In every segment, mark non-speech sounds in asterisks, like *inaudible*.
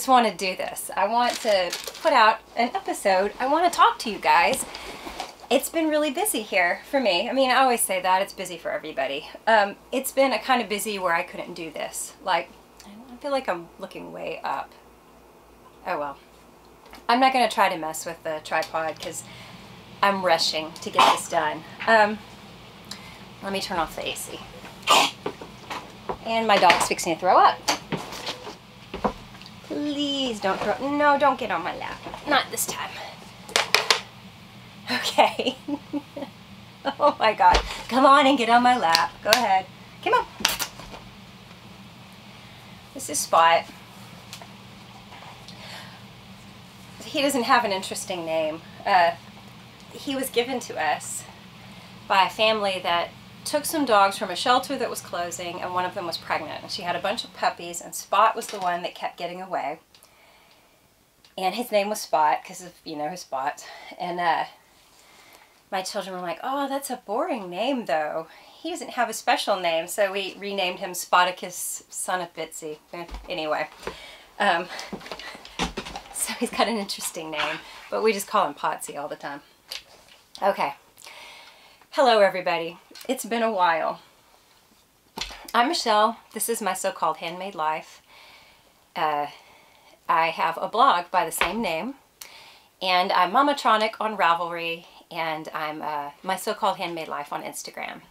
just want to do this. I want to put out an episode. I want to talk to you guys. It's been really busy here for me. I mean, I always say that. It's busy for everybody. Um, it's been a kind of busy where I couldn't do this. Like, I feel like I'm looking way up. Oh well. I'm not going to try to mess with the tripod because I'm rushing to get this done. Um, let me turn off the AC. And my dog's fixing to throw up. Please don't throw, no, don't get on my lap. Not this time. Okay. *laughs* oh my God. Come on and get on my lap. Go ahead. Come on. This is Spot. He doesn't have an interesting name. Uh, he was given to us by a family that took some dogs from a shelter that was closing and one of them was pregnant. And she had a bunch of puppies and Spot was the one that kept getting away. And his name was Spot because of, you know, his spots. And uh, my children were like, oh, that's a boring name though. He doesn't have a special name. So we renamed him Spoticus son of Bitsy. Eh, anyway. Um, *laughs* so he's got an interesting name, but we just call him Potsy all the time. Okay. Hello, everybody. It's been a while. I'm Michelle. This is my so-called handmade life. Uh, I have a blog by the same name, and I'm Mamatronic on Ravelry, and I'm uh, my so-called handmade life on Instagram.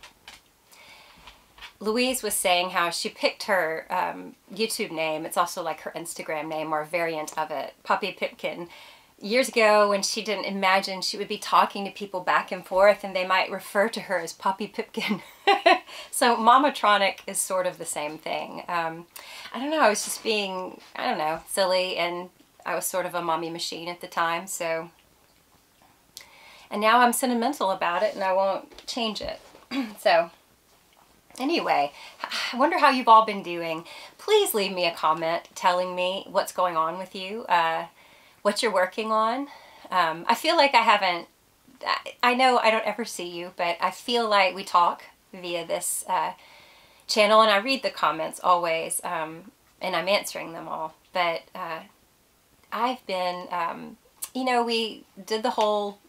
Louise was saying how she picked her um, YouTube name, it's also like her Instagram name or a variant of it, Poppy Pipkin, years ago when she didn't imagine she would be talking to people back and forth and they might refer to her as Poppy Pipkin. *laughs* so Mamatronic is sort of the same thing. Um, I don't know, I was just being, I don't know, silly and I was sort of a mommy machine at the time, so... And now I'm sentimental about it and I won't change it. *clears throat* so, anyway, I wonder how you've all been doing. Please leave me a comment telling me what's going on with you. Uh, what you're working on. Um, I feel like I haven't, I know I don't ever see you, but I feel like we talk via this uh, channel and I read the comments always um, and I'm answering them all. But uh, I've been, um, you know, we did the whole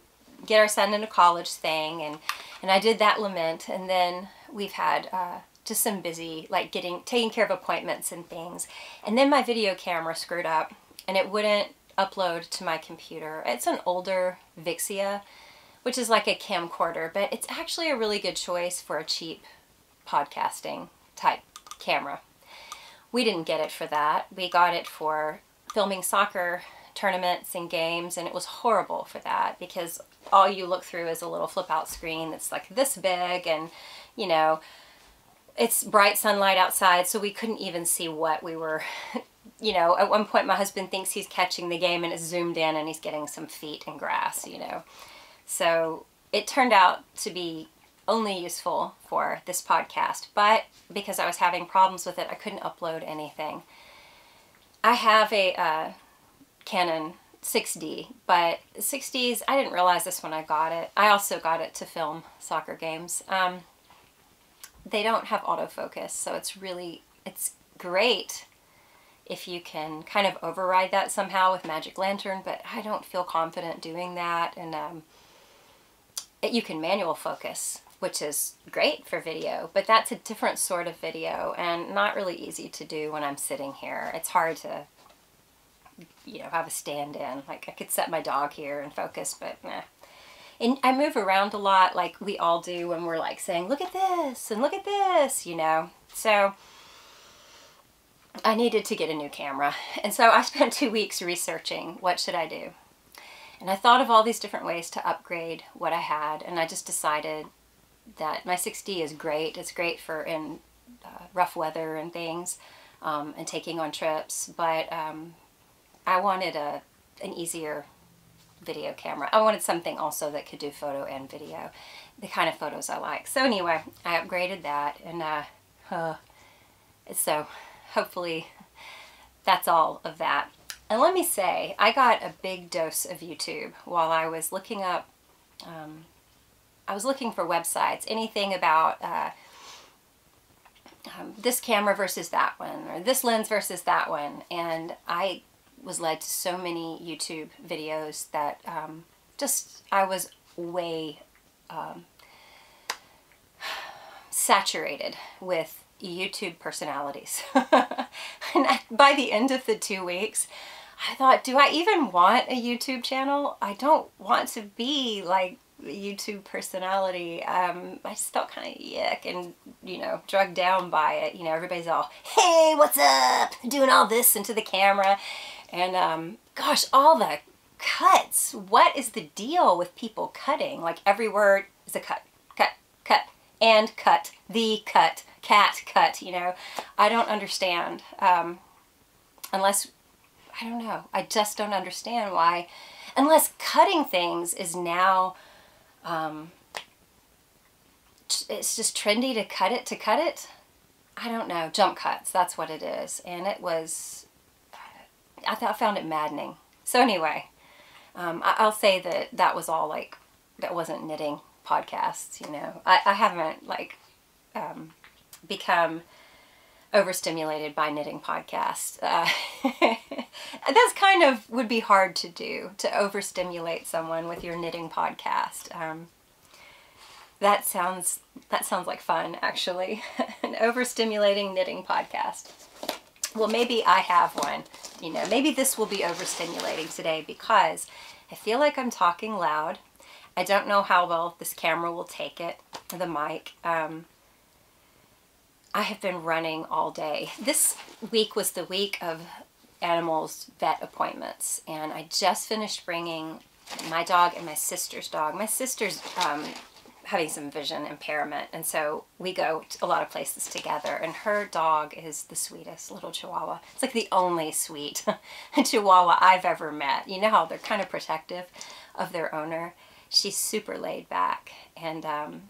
get our son into college thing and, and I did that lament and then we've had uh, just some busy, like getting, taking care of appointments and things. And then my video camera screwed up and it wouldn't upload to my computer. It's an older Vixia, which is like a camcorder, but it's actually a really good choice for a cheap podcasting type camera. We didn't get it for that. We got it for filming soccer tournaments and games, and it was horrible for that because all you look through is a little flip out screen that's like this big and, you know, it's bright sunlight outside, so we couldn't even see what we were you know, at one point my husband thinks he's catching the game and it's zoomed in and he's getting some feet and grass, you know. So it turned out to be only useful for this podcast, but because I was having problems with it, I couldn't upload anything. I have a uh, Canon 6D, but 6Ds, I didn't realize this when I got it. I also got it to film soccer games. Um, they don't have autofocus, so it's really, it's great if you can kind of override that somehow with Magic Lantern, but I don't feel confident doing that. And um, it, you can manual focus, which is great for video, but that's a different sort of video and not really easy to do when I'm sitting here. It's hard to, you know, have a stand-in. Like I could set my dog here and focus, but. And I move around a lot like we all do when we're like saying, look at this and look at this, you know. So I needed to get a new camera. And so I spent two weeks researching what should I do. And I thought of all these different ways to upgrade what I had. And I just decided that my 6D is great. It's great for in uh, rough weather and things um, and taking on trips. But um, I wanted a, an easier video camera. I wanted something also that could do photo and video, the kind of photos I like. So anyway, I upgraded that and uh, uh, so hopefully that's all of that. And let me say, I got a big dose of YouTube while I was looking up, um, I was looking for websites, anything about uh, um, this camera versus that one, or this lens versus that one. And I was led to so many YouTube videos that um, just, I was way um, *sighs* saturated with YouTube personalities. *laughs* and by the end of the two weeks, I thought, do I even want a YouTube channel? I don't want to be like a YouTube personality. Um, I just felt kind of yuck and, you know, drugged down by it. You know, everybody's all, hey, what's up? Doing all this into the camera. And um, gosh, all the cuts. What is the deal with people cutting? Like every word is a cut, cut, cut, and cut, the cut, cat cut, you know. I don't understand. Um, unless, I don't know. I just don't understand why, unless cutting things is now um, it's just trendy to cut it to cut it. I don't know, jump cuts, that's what it is. And it was, I, I found it maddening. So anyway, um, I, will say that that was all like, that wasn't knitting podcasts, you know. I, I haven't like um, become overstimulated by knitting podcasts. Uh, *laughs* that's kind of would be hard to do, to overstimulate someone with your knitting podcast. Um, that sounds that sounds like fun, actually. *laughs* An overstimulating knitting podcast. Well, maybe I have one. You know, maybe this will be overstimulating today because I feel like I'm talking loud. I don't know how well this camera will take it, the mic. Um, I have been running all day. This week was the week of animals vet appointments and I just finished bringing my dog and my sister's dog. My sister's um, having some vision impairment and so we go to a lot of places together and her dog is the sweetest little chihuahua. It's like the only sweet *laughs* chihuahua I've ever met. You know how they're kind of protective of their owner. She's super laid back and um,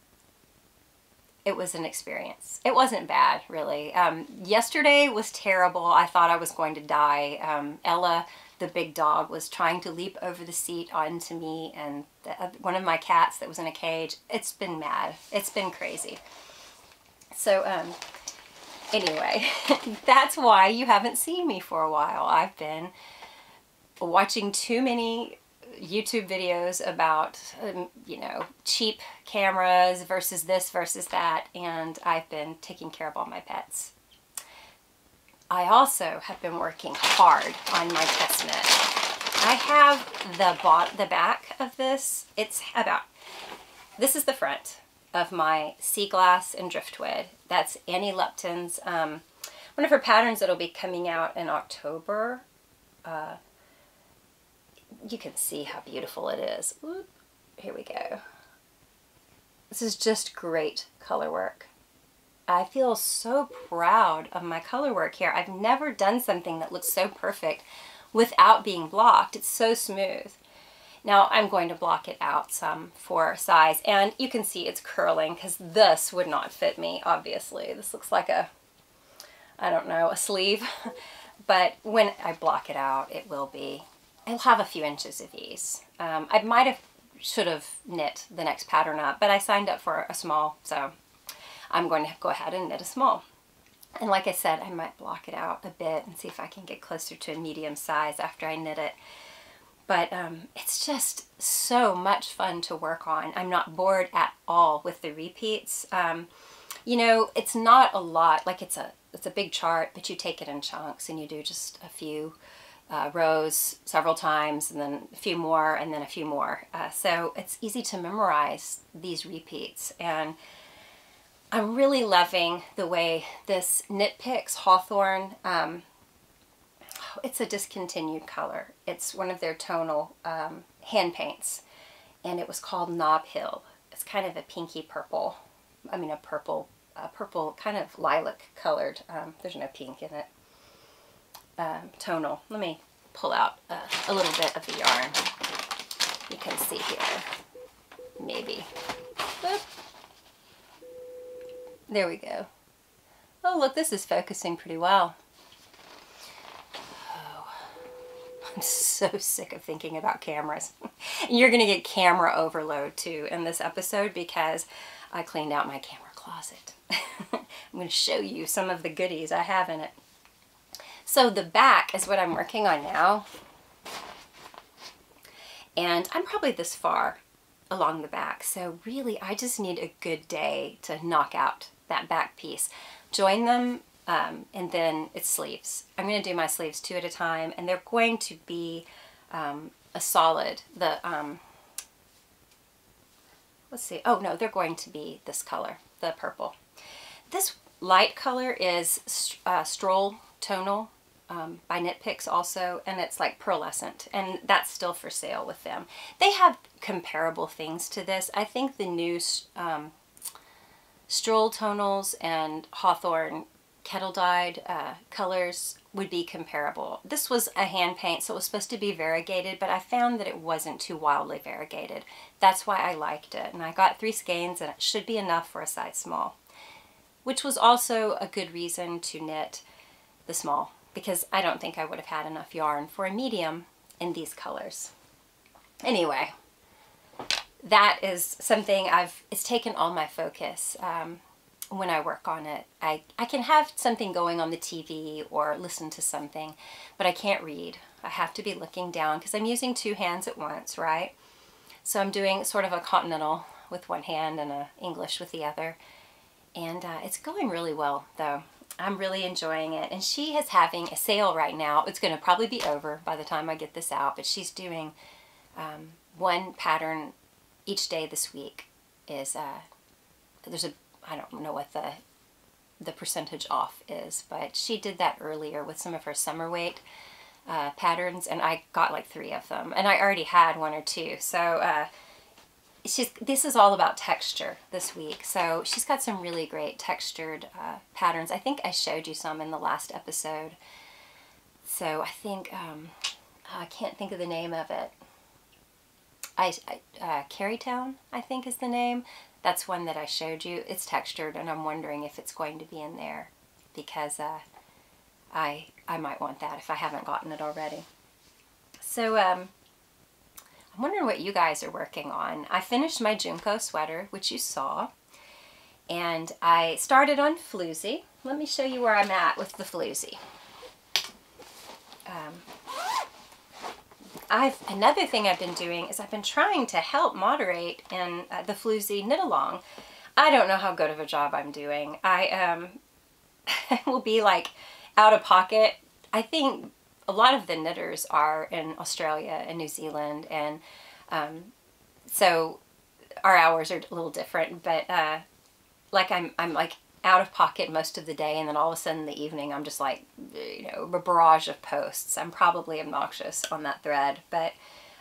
it was an experience. It wasn't bad, really. Um, yesterday was terrible. I thought I was going to die. Um, Ella, the big dog, was trying to leap over the seat onto me and the, uh, one of my cats that was in a cage. It's been mad. It's been crazy. So, um, anyway, *laughs* that's why you haven't seen me for a while. I've been watching too many YouTube videos about, um, you know, cheap cameras versus this versus that, and I've been taking care of all my pets. I also have been working hard on my test. I have the, bot the back of this. It's about, this is the front of my sea glass and driftwood. That's Annie Lupton's, um, one of her patterns that'll be coming out in October. Uh, you can see how beautiful it is. Here we go. This is just great color work. I feel so proud of my color work here. I've never done something that looks so perfect without being blocked. It's so smooth. Now I'm going to block it out some for size and you can see it's curling because this would not fit me obviously. This looks like a, I don't know, a sleeve. *laughs* but when I block it out it will be I'll have a few inches of ease. Um, I might have should have knit the next pattern up, but I signed up for a small, so I'm going to go ahead and knit a small. And like I said, I might block it out a bit and see if I can get closer to a medium size after I knit it. But um, it's just so much fun to work on. I'm not bored at all with the repeats. Um, you know, it's not a lot, like it's a, it's a big chart, but you take it in chunks and you do just a few uh, rows several times and then a few more and then a few more. Uh, so it's easy to memorize these repeats and I'm really loving the way this Knit Picks Hawthorne, um, it's a discontinued color. It's one of their tonal um, hand paints and it was called Nob Hill. It's kind of a pinky purple, I mean a purple, a purple kind of lilac colored, um, there's no pink in it um, tonal. Let me pull out uh, a little bit of the yarn. You can see here, maybe. There we go. Oh, look, this is focusing pretty well. Oh, I'm so sick of thinking about cameras. *laughs* you're going to get camera overload too in this episode because I cleaned out my camera closet. *laughs* I'm going to show you some of the goodies I have in it. So the back is what I'm working on now. And I'm probably this far along the back. So really, I just need a good day to knock out that back piece. Join them um, and then it's sleeves. I'm going to do my sleeves two at a time and they're going to be um, a solid. The um, Let's see. Oh no, they're going to be this color, the purple. This light color is uh, Stroll Tonal um, by Knit Picks also, and it's like pearlescent, and that's still for sale with them. They have comparable things to this. I think the new um, Stroll Tonals and Hawthorne kettle dyed uh, colors would be comparable. This was a hand paint, so it was supposed to be variegated, but I found that it wasn't too wildly variegated. That's why I liked it. And I got three skeins, and it should be enough for a size small, which was also a good reason to knit the small, because I don't think I would have had enough yarn for a medium in these colors. Anyway, that is something I've, it's taken all my focus. Um, when I work on it. I, I can have something going on the TV or listen to something, but I can't read. I have to be looking down because I'm using two hands at once, right? So I'm doing sort of a continental with one hand and a English with the other. And uh, it's going really well, though. I'm really enjoying it. And she is having a sale right now. It's going to probably be over by the time I get this out, but she's doing um, one pattern each day this week is, uh, there's a I don't know what the the percentage off is, but she did that earlier with some of her summer weight uh, patterns, and I got like three of them, and I already had one or two. So uh, she's this is all about texture this week. So she's got some really great textured uh, patterns. I think I showed you some in the last episode. So I think um, I can't think of the name of it. I, uh, Carytown, I think is the name. That's one that I showed you. It's textured and I'm wondering if it's going to be in there because uh, I, I might want that if I haven't gotten it already. So um, I'm wondering what you guys are working on. I finished my Junko sweater, which you saw, and I started on Floozy. Let me show you where I'm at with the Floozy. Um, I've another thing I've been doing is I've been trying to help moderate in uh, the Floozy knit along. I don't know how good of a job I'm doing. I um *laughs* will be like out of pocket. I think a lot of the knitters are in Australia and New Zealand and um, so our hours are a little different but uh, like I'm, I'm like out of pocket most of the day and then all of a sudden in the evening I'm just like, you know, a barrage of posts. I'm probably obnoxious on that thread, but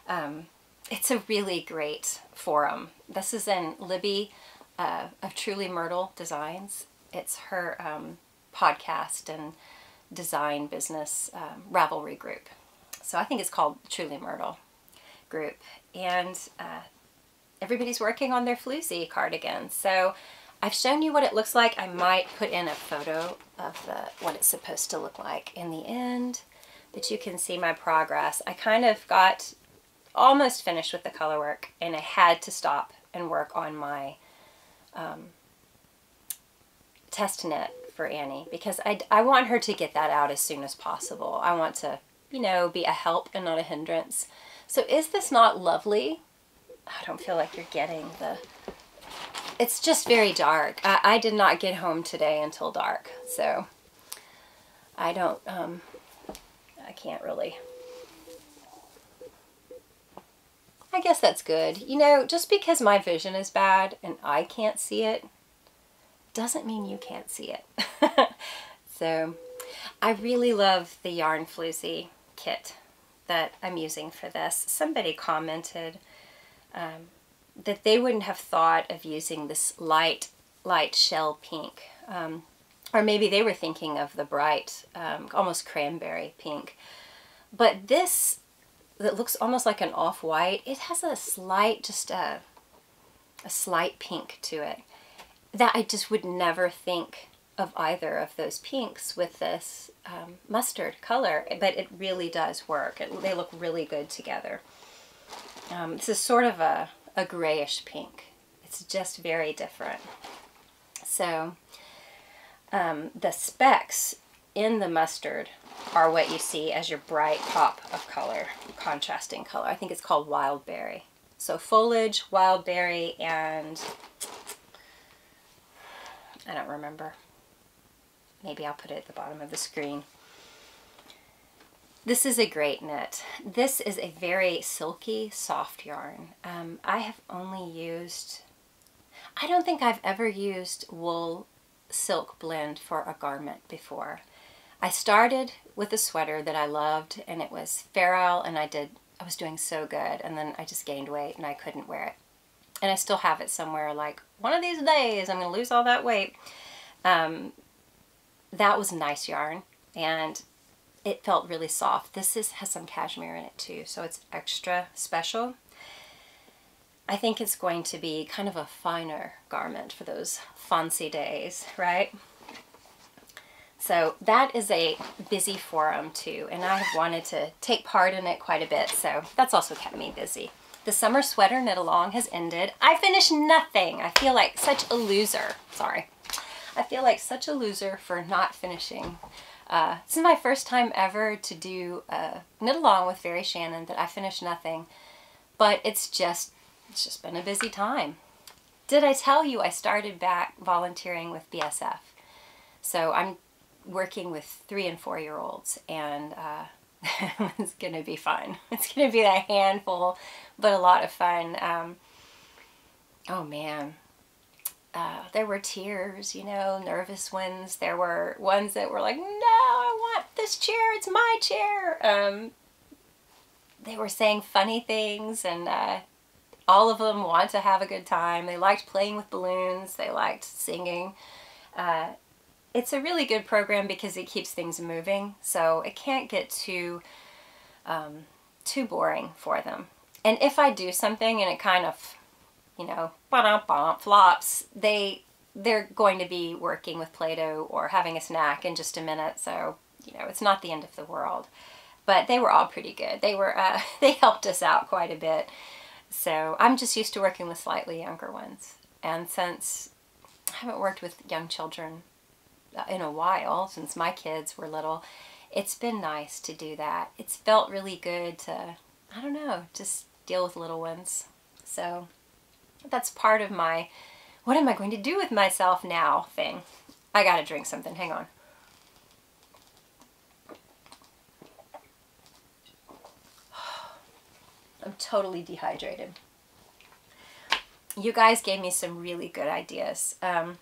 um, it's a really great forum. This is in Libby uh, of Truly Myrtle Designs. It's her um, podcast and design business um, Ravelry group. So I think it's called Truly Myrtle group. And uh, everybody's working on their Floozy cardigan. So I've shown you what it looks like. I might put in a photo of the, what it's supposed to look like in the end, but you can see my progress. I kind of got almost finished with the color work and I had to stop and work on my um, test knit for Annie because I, I want her to get that out as soon as possible. I want to, you know, be a help and not a hindrance. So is this not lovely? I don't feel like you're getting the it's just very dark. I, I, did not get home today until dark, so I don't, um, I can't really. I guess that's good. You know, just because my vision is bad and I can't see it, doesn't mean you can't see it. *laughs* so, I really love the Yarn Floozy kit that I'm using for this. Somebody commented, um, that they wouldn't have thought of using this light, light shell pink. Um, or maybe they were thinking of the bright, um, almost cranberry pink. But this, that looks almost like an off-white, it has a slight, just a, a slight pink to it that I just would never think of either of those pinks with this um, mustard color, but it really does work. It, they look really good together. Um, this is sort of a, a grayish pink. It's just very different. So um, the specks in the mustard are what you see as your bright pop of color, contrasting color. I think it's called wild berry. So foliage, wild berry, and I don't remember. Maybe I'll put it at the bottom of the screen. This is a great knit. This is a very silky, soft yarn. Um, I have only used, I don't think I've ever used wool silk blend for a garment before. I started with a sweater that I loved and it was Farrell and I did, I was doing so good and then I just gained weight and I couldn't wear it. And I still have it somewhere like, one of these days I'm to lose all that weight. Um, that was nice yarn and it felt really soft. This is has some cashmere in it too, so it's extra special. I think it's going to be kind of a finer garment for those fancy days, right? So that is a busy forum too, and I have wanted to take part in it quite a bit, so that's also kept me busy. The summer sweater knit along has ended. I finished nothing. I feel like such a loser. Sorry. I feel like such a loser for not finishing. Uh, this is my first time ever to do a knit along with Very Shannon that I finished nothing, but it's just, it's just been a busy time. Did I tell you I started back volunteering with BSF? So I'm working with three and four year olds and uh, *laughs* it's going to be fun. *laughs* It's going to be a handful, but a lot of fun. Um, oh man. Uh, there were tears, you know, nervous ones. There were ones that were like, no, I want this chair. It's my chair. Um, they were saying funny things and uh, all of them want to have a good time. They liked playing with balloons. They liked singing. Uh, it's a really good program because it keeps things moving, so it can't get too um, too boring for them. And if I do something and it kind of, you know, flops, they they're going to be working with Play-Doh or having a snack in just a minute, so you know it's not the end of the world. But they were all pretty good. They were uh, *laughs* they helped us out quite a bit. So I'm just used to working with slightly younger ones, and since I haven't worked with young children in a while since my kids were little. It's been nice to do that. It's felt really good to, I don't know, just deal with little ones. So that's part of my, what am I going to do with myself now thing. I gotta drink something, hang on. *sighs* I'm totally dehydrated. You guys gave me some really good ideas. Um,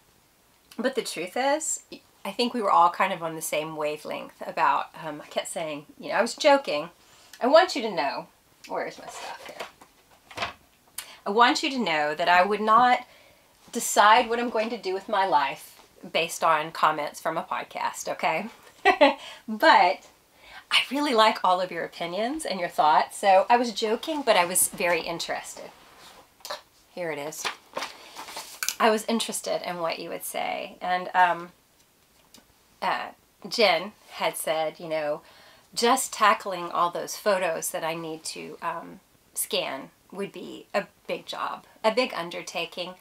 but the truth is, I think we were all kind of on the same wavelength about, um, I kept saying, you know, I was joking. I want you to know, where's my stuff here? I want you to know that I would not decide what I'm going to do with my life based on comments from a podcast, okay? *laughs* but I really like all of your opinions and your thoughts. So I was joking, but I was very interested. Here it is. I was interested in what you would say. And um, uh, Jen had said, you know, just tackling all those photos that I need to um, scan would be a big job, a big undertaking.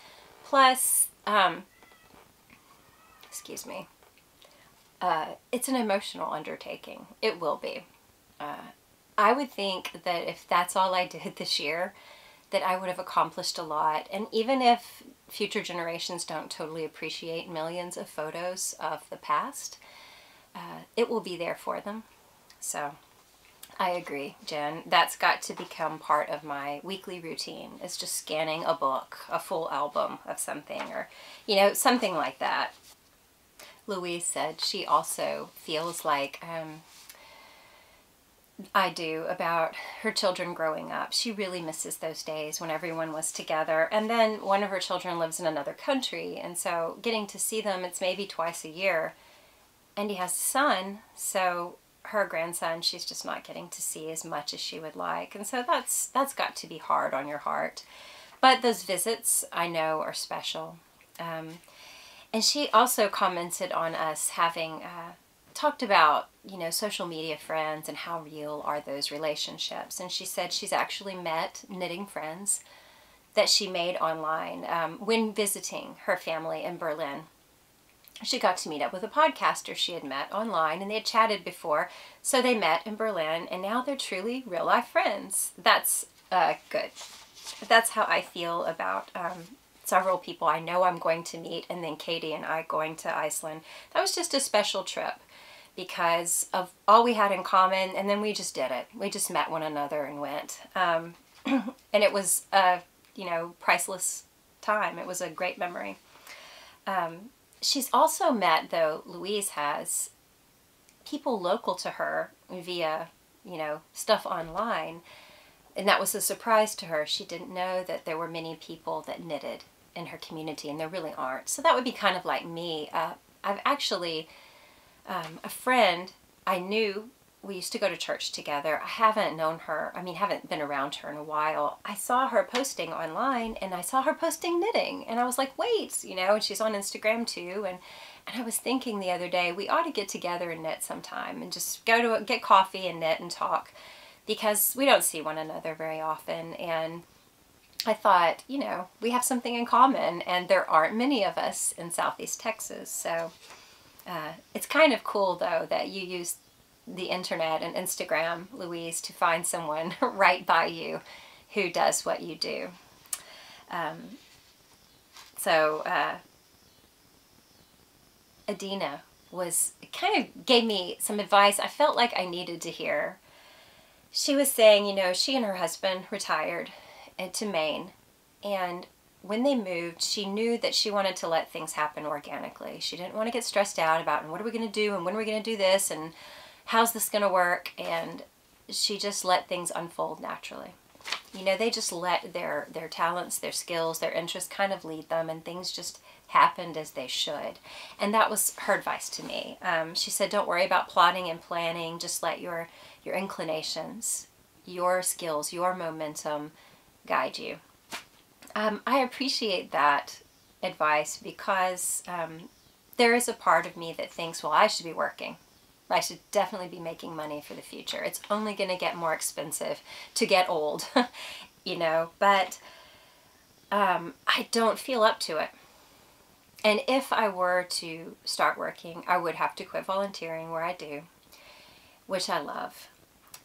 Plus, um, excuse me, uh, it's an emotional undertaking. It will be. Uh, I would think that if that's all I did *laughs* this year, that I would have accomplished a lot. And even if future generations don't totally appreciate millions of photos of the past, uh, it will be there for them. So I agree, Jen. That's got to become part of my weekly routine. It's just scanning a book, a full album of something, or, you know, something like that. Louise said she also feels like um, I do about her children growing up. She really misses those days when everyone was together. And then one of her children lives in another country, and so getting to see them, it's maybe twice a year. And he has a son, so her grandson, she's just not getting to see as much as she would like. And so that's that's got to be hard on your heart. But those visits, I know, are special. Um, And she also commented on us having uh, talked about, you know, social media friends and how real are those relationships. And she said she's actually met knitting friends that she made online um, when visiting her family in Berlin. She got to meet up with a podcaster she had met online and they had chatted before. So they met in Berlin and now they're truly real life friends. That's uh, good. That's how I feel about um, several people I know I'm going to meet and then Katie and I going to Iceland. That was just a special trip because of all we had in common and then we just did it. We just met one another and went. Um, *clears throat* and it was a, you know, priceless time. It was a great memory. Um, she's also met, though, Louise has, people local to her via, you know, stuff online. And that was a surprise to her. She didn't know that there were many people that knitted in her community, and there really aren't. So that would be kind of like me. Uh, I've actually, um, a friend I knew, we used to go to church together. I haven't known her, I mean, haven't been around her in a while. I saw her posting online and I saw her posting knitting, and I was like, wait, you know, and she's on Instagram too. And, and I was thinking the other day, we ought to get together and knit sometime and just go to get coffee and knit and talk because we don't see one another very often. And I thought, you know, we have something in common, and there aren't many of us in Southeast Texas. So uh, it's kind of cool, though, that you use the internet and Instagram, Louise, to find someone *laughs* right by you who does what you do. Um, so uh, Adina was kind of gave me some advice I felt like I needed to hear. She was saying, you know, she and her husband retired to Maine. And when they moved, she knew that she wanted to let things happen organically. She didn't want to get stressed out about, and what are we going to do, and when are we going to do this, and how's this going to work? And she just let things unfold naturally. You know, they just let their, their talents, their skills, their interests kind of lead them, and things just happened as they should. And that was her advice to me. Um, she said, don't worry about plotting and planning. Just let your, your inclinations, your skills, your momentum guide you. Um, I appreciate that advice because um, there is a part of me that thinks, well, I should be working. I should definitely be making money for the future. It's only going to get more expensive to get old, *laughs* you know, but um, I don't feel up to it. And if I were to start working, I would have to quit volunteering where I do, which I love.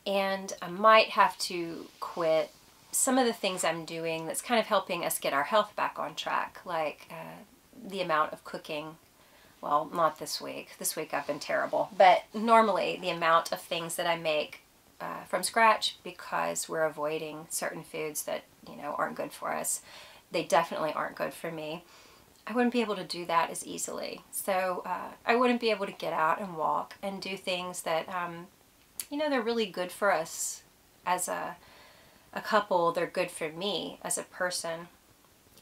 And I might have to quit some of the things I'm doing that's kind of helping us get our health back on track, like uh, the amount of cooking. Well, not this week. This week I've been terrible. But normally the amount of things that I make uh, from scratch because we're avoiding certain foods that, you know, aren't good for us. They definitely aren't good for me. I wouldn't be able to do that as easily. So uh, I wouldn't be able to get out and walk and do things that, um, you know, they're really good for us as a a couple, they're good for me as a person.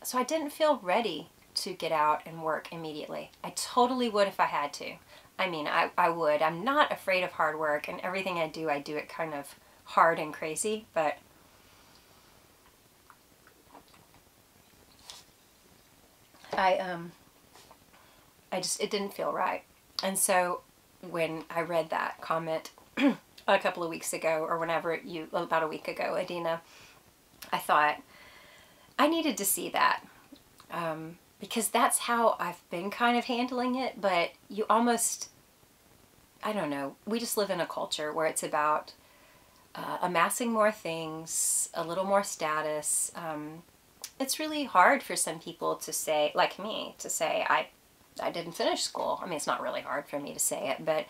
So I didn't feel ready to get out and work immediately. I totally would if I had to. I mean, I, I would. I'm not afraid of hard work, and everything I do, I do it kind of hard and crazy, but I, um, I just, it didn't feel right. And so when I read that comment, *clears throat* a couple of weeks ago or whenever you, about a week ago, Adina, I thought I needed to see that. Um, because that's how I've been kind of handling it, but you almost, I don't know, we just live in a culture where it's about uh, amassing more things, a little more status. Um, it's really hard for some people to say, like me, to say, I, I didn't finish school. I mean, it's not really hard for me to say it, but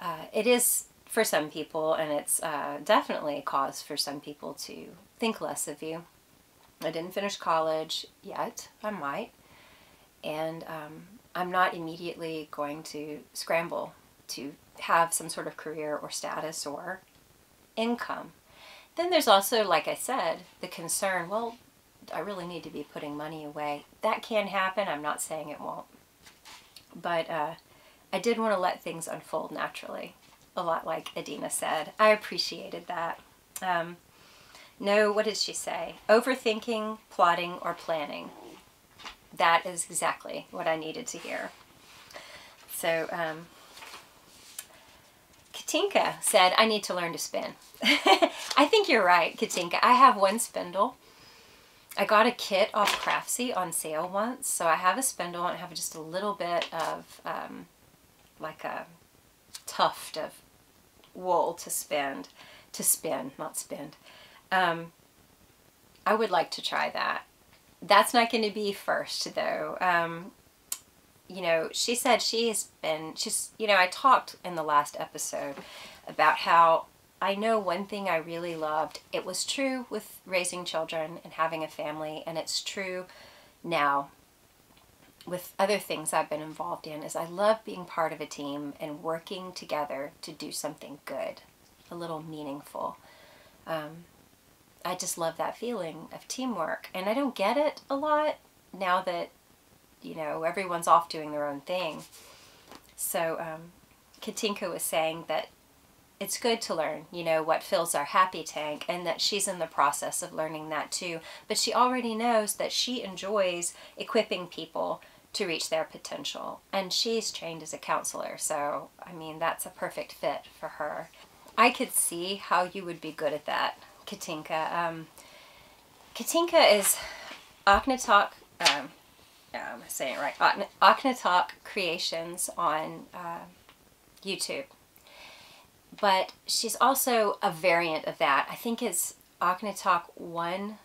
uh, it is for some people, and it's uh, definitely a cause for some people to think less of you. I didn't finish college yet. I might. And um, I'm not immediately going to scramble to have some sort of career or status or income. Then there's also, like I said, the concern, well, I really need to be putting money away. That can happen. I'm not saying it won't. But uh, I did want to let things unfold naturally a lot like Adina said. I appreciated that. Um, no, what did she say? Overthinking, plotting, or planning. that is exactly what I needed to hear. So, um, Katinka said, I need to learn to spin. *laughs* I think you're right, Katinka. I have one spindle. I got a kit off Craftsy on sale once, so I have a spindle and I have just a little bit of um, like a tuft of wool to spend, to spin, not spend. Um, I would like to try that. That's not going to be first though. Um, you know, she said she has been, she's, you know, I talked in the last episode about how I know one thing I really loved. It was true with raising children and having a family, and it's true now with other things I've been involved in is I love being part of a team and working together to do something good, a little meaningful. Um, I just love that feeling of teamwork, and I don't get it a lot now that you know everyone's off doing their own thing. So um, Katinka was saying that it's good to learn, you know, what fills our happy tank and that she's in the process of learning that too. But she already knows that she enjoys equipping people to reach their potential. And she's trained as a counselor, so I mean, that's a perfect fit for her. I could see how you would be good at that, Katinka. Um, Katinka is Akhenatok, um, yeah, I'm saying it right, Akhenatok Creations on uh, YouTube but she's also a variant of that. I think it's Akhenatok 1,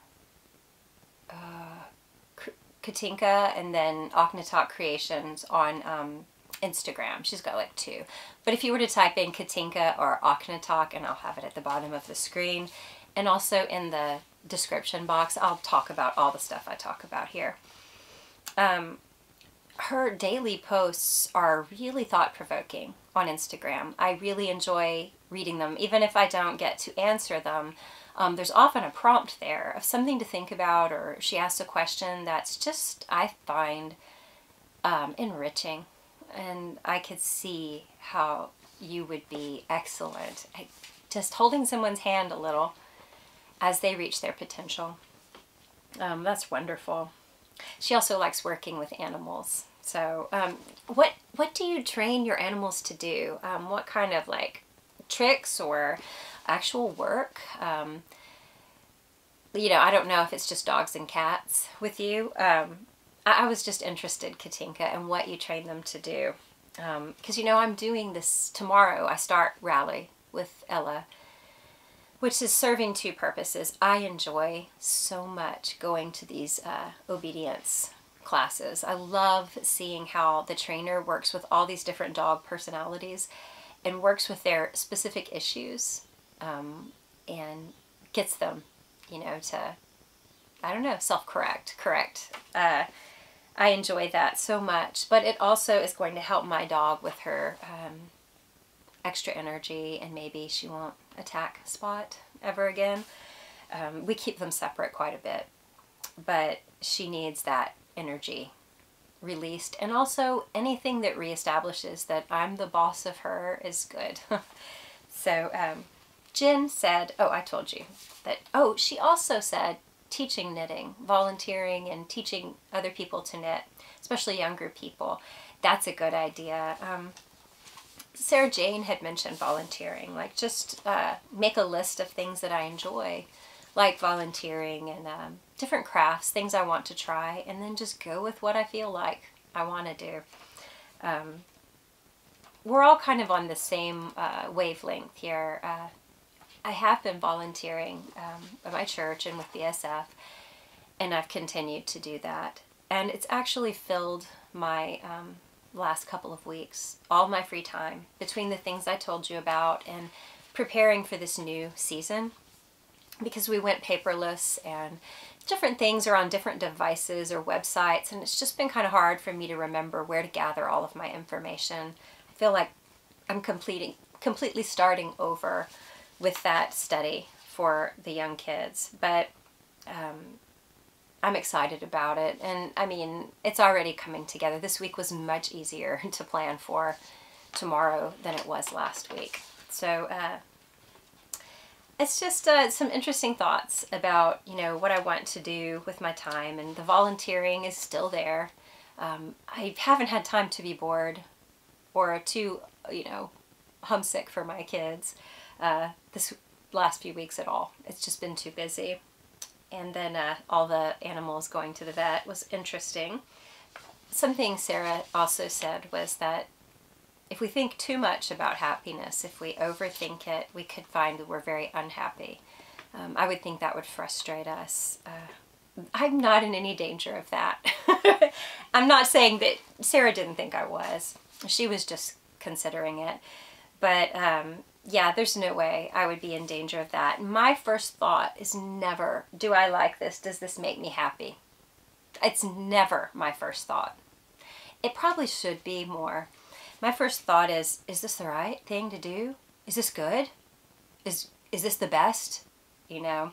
uh, Katinka, and then Akhenatok Creations on um, Instagram. She's got like two. But if you were to type in Katinka or Akhenatok, and I'll have it at the bottom of the screen, and also in the description box, I'll talk about all the stuff I talk about here. Um, her daily posts are really thought-provoking on Instagram. I really enjoy reading them, even if I don't get to answer them. Um, there's often a prompt there of something to think about, or she asks a question that's just, I find, um, enriching. And I could see how you would be excellent just holding someone's hand a little as they reach their potential. Um, that's wonderful. She also likes working with animals. So, um, what what do you train your animals to do? Um, what kind of like tricks or actual work? Um, you know, I don't know if it's just dogs and cats with you. Um, I, I, was just interested, Katinka, in what you train them to do. Because, um, you know, I'm doing this tomorrow. I start Rally with Ella which is serving two purposes. I enjoy so much going to these uh, obedience classes. I love seeing how the trainer works with all these different dog personalities and works with their specific issues um, and gets them, you know, to, I don't know, self-correct, correct. Uh, I enjoy that so much, but it also is going to help my dog with her um, extra energy and maybe she won't attack Spot ever again. Um, we keep them separate quite a bit, but she needs that energy released. And also anything that reestablishes that I'm the boss of her is good. *laughs* so um, Jen said, oh, I told you that, oh, she also said teaching knitting, volunteering and teaching other people to knit, especially younger people. That's a good idea. Um, Sarah Jane had mentioned volunteering, like just uh, make a list of things that I enjoy, like volunteering and um, different crafts, things I want to try, and then just go with what I feel like I want to do. Um, we're all kind of on the same uh, wavelength here. Uh, I have been volunteering um, at my church and with BSF, and I've continued to do that. And it's actually filled my um, last couple of weeks, all my free time, between the things I told you about and preparing for this new season because we went paperless and different things are on different devices or websites and it's just been kind of hard for me to remember where to gather all of my information. I feel like I'm completing completely starting over with that study for the young kids but um, I'm excited about it and I mean it's already coming together. This week was much easier *laughs* to plan for tomorrow than it was last week. So uh, it's just uh, some interesting thoughts about you know what I want to do with my time, and the volunteering is still there. Um, I haven't had time to be bored or too you know homesick for my kids uh, this last few weeks at all. It's just been too busy. And then uh, all the animals going to the vet was interesting. Something Sarah also said was that if we think too much about happiness, if we overthink it, we could find that we're very unhappy. Um, I would think that would frustrate us. Uh, I'm not in any danger of that. *laughs* I'm not saying that Sarah didn't think I was. She was just considering it. But um, yeah, there's no way I would be in danger of that. My first thought is never, do I like this? Does this make me happy? It's never my first thought. It probably should be more. My first thought is, is this the right thing to do? Is this good? Is, is this the best? You know,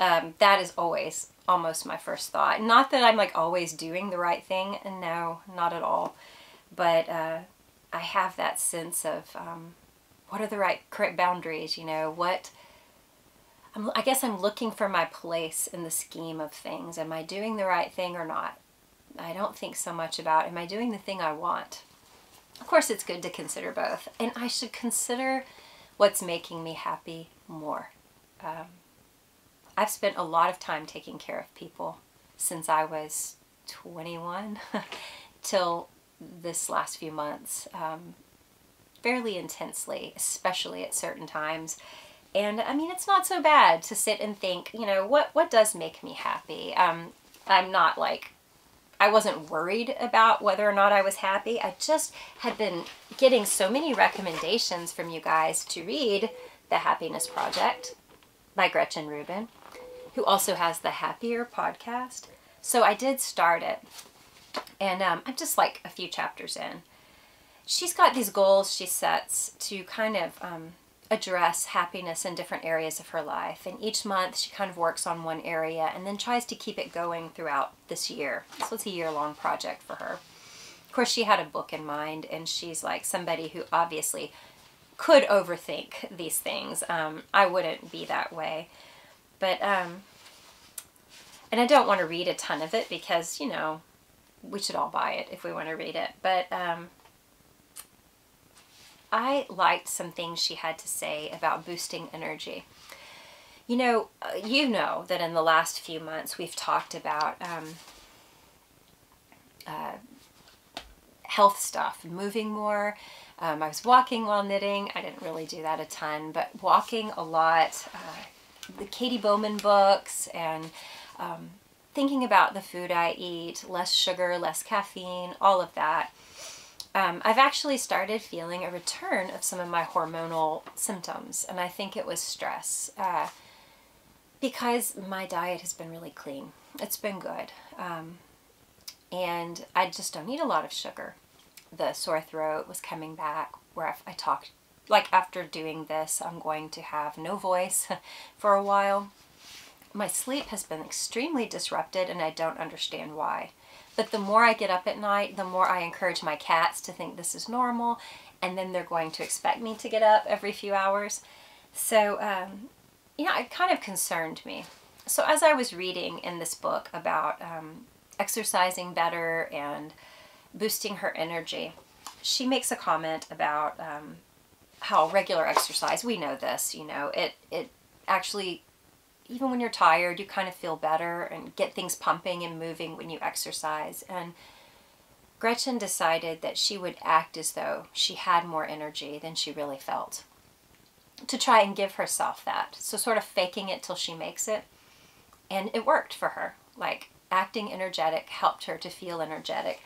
um, that is always almost my first thought. Not that I'm like always doing the right thing. And no, not at all. But uh, I have that sense of, um, what are the right correct boundaries you know? What I'm, i guess i'm looking for my place in the scheme of things. Am i doing the right thing or not? I don't think so much about am i doing the thing i want? Of course it's good to consider both and i should consider what's making me happy more. Um, i've spent a lot of time taking care of people since i was 21 *laughs* till this last few months. Um, fairly intensely, especially at certain times. And I mean, it's not so bad to sit and think, you know, what, what does make me happy? Um, I'm not like, I wasn't worried about whether or not I was happy. I just had been getting so many recommendations from you guys to read The Happiness Project by Gretchen Rubin, who also has the Happier podcast. So I did start it. And um, I'm just like a few chapters in she's got these goals she sets to kind of um, address happiness in different areas of her life. And each month she kind of works on one area and then tries to keep it going throughout this year. So it's a year long project for her. Of course, she had a book in mind, and she's like somebody who obviously could overthink these things. Um, I wouldn't be that way. But, um, and I don't want to read a ton of it because, you know, we should all buy it if we want to read it. But um, I liked some things she had to say about boosting energy. You know, uh, you know that in the last few months we've talked about um, uh, health stuff, moving more. Um, I was walking while knitting. I didn't really do that a ton, but walking a lot. Uh, the Katy Bowman books and um, thinking about the food I eat, less sugar, less caffeine, all of that um, I've actually started feeling a return of some of my hormonal symptoms, and I think it was stress uh, because my diet has been really clean. It's been good, um, and I just don't eat a lot of sugar. The sore throat was coming back where I talked, like after doing this, I'm going to have no voice *laughs* for a while. My sleep has been extremely disrupted, and I don't understand why. But the more I get up at night, the more I encourage my cats to think this is normal, and then they're going to expect me to get up every few hours. So, um, yeah, it kind of concerned me. So as I was reading in this book about um, exercising better and boosting her energy, she makes a comment about um, how regular exercise, we know this, you know, it, it actually even when you're tired, you kind of feel better and get things pumping and moving when you exercise. And Gretchen decided that she would act as though she had more energy than she really felt to try and give herself that. So, sort of faking it till she makes it. And it worked for her. Like, acting energetic helped her to feel energetic.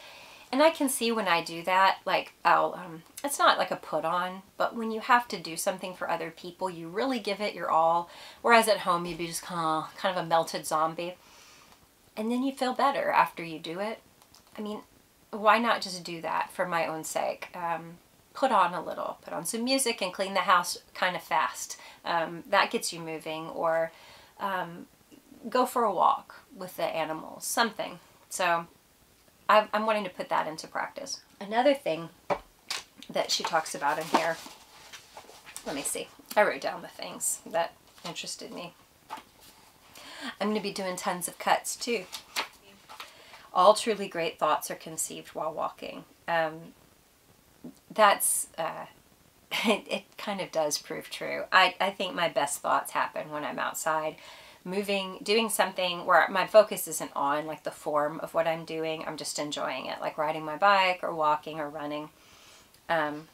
And I can see when I do that, like, I'll, um, it's not like a put on, but when you have to do something for other people, you really give it your all. Whereas at home, you'd be just kind of, kind of a melted zombie. And then you feel better after you do it. I mean, why not just do that for my own sake? Um, put on a little, put on some music and clean the house kind of fast. Um, that gets you moving. Or um, go for a walk with the animals, something. So I'm wanting to put that into practice. Another thing that she talks about in here, let me see, I wrote down the things that interested me. I'm going to be doing tons of cuts too. All truly great thoughts are conceived while walking. Um, that's, uh, *laughs* it, it kind of does prove true. I, I think my best thoughts happen when I'm outside moving, doing something where my focus isn't on like the form of what I'm doing. I'm just enjoying it, like riding my bike or walking or running. Um,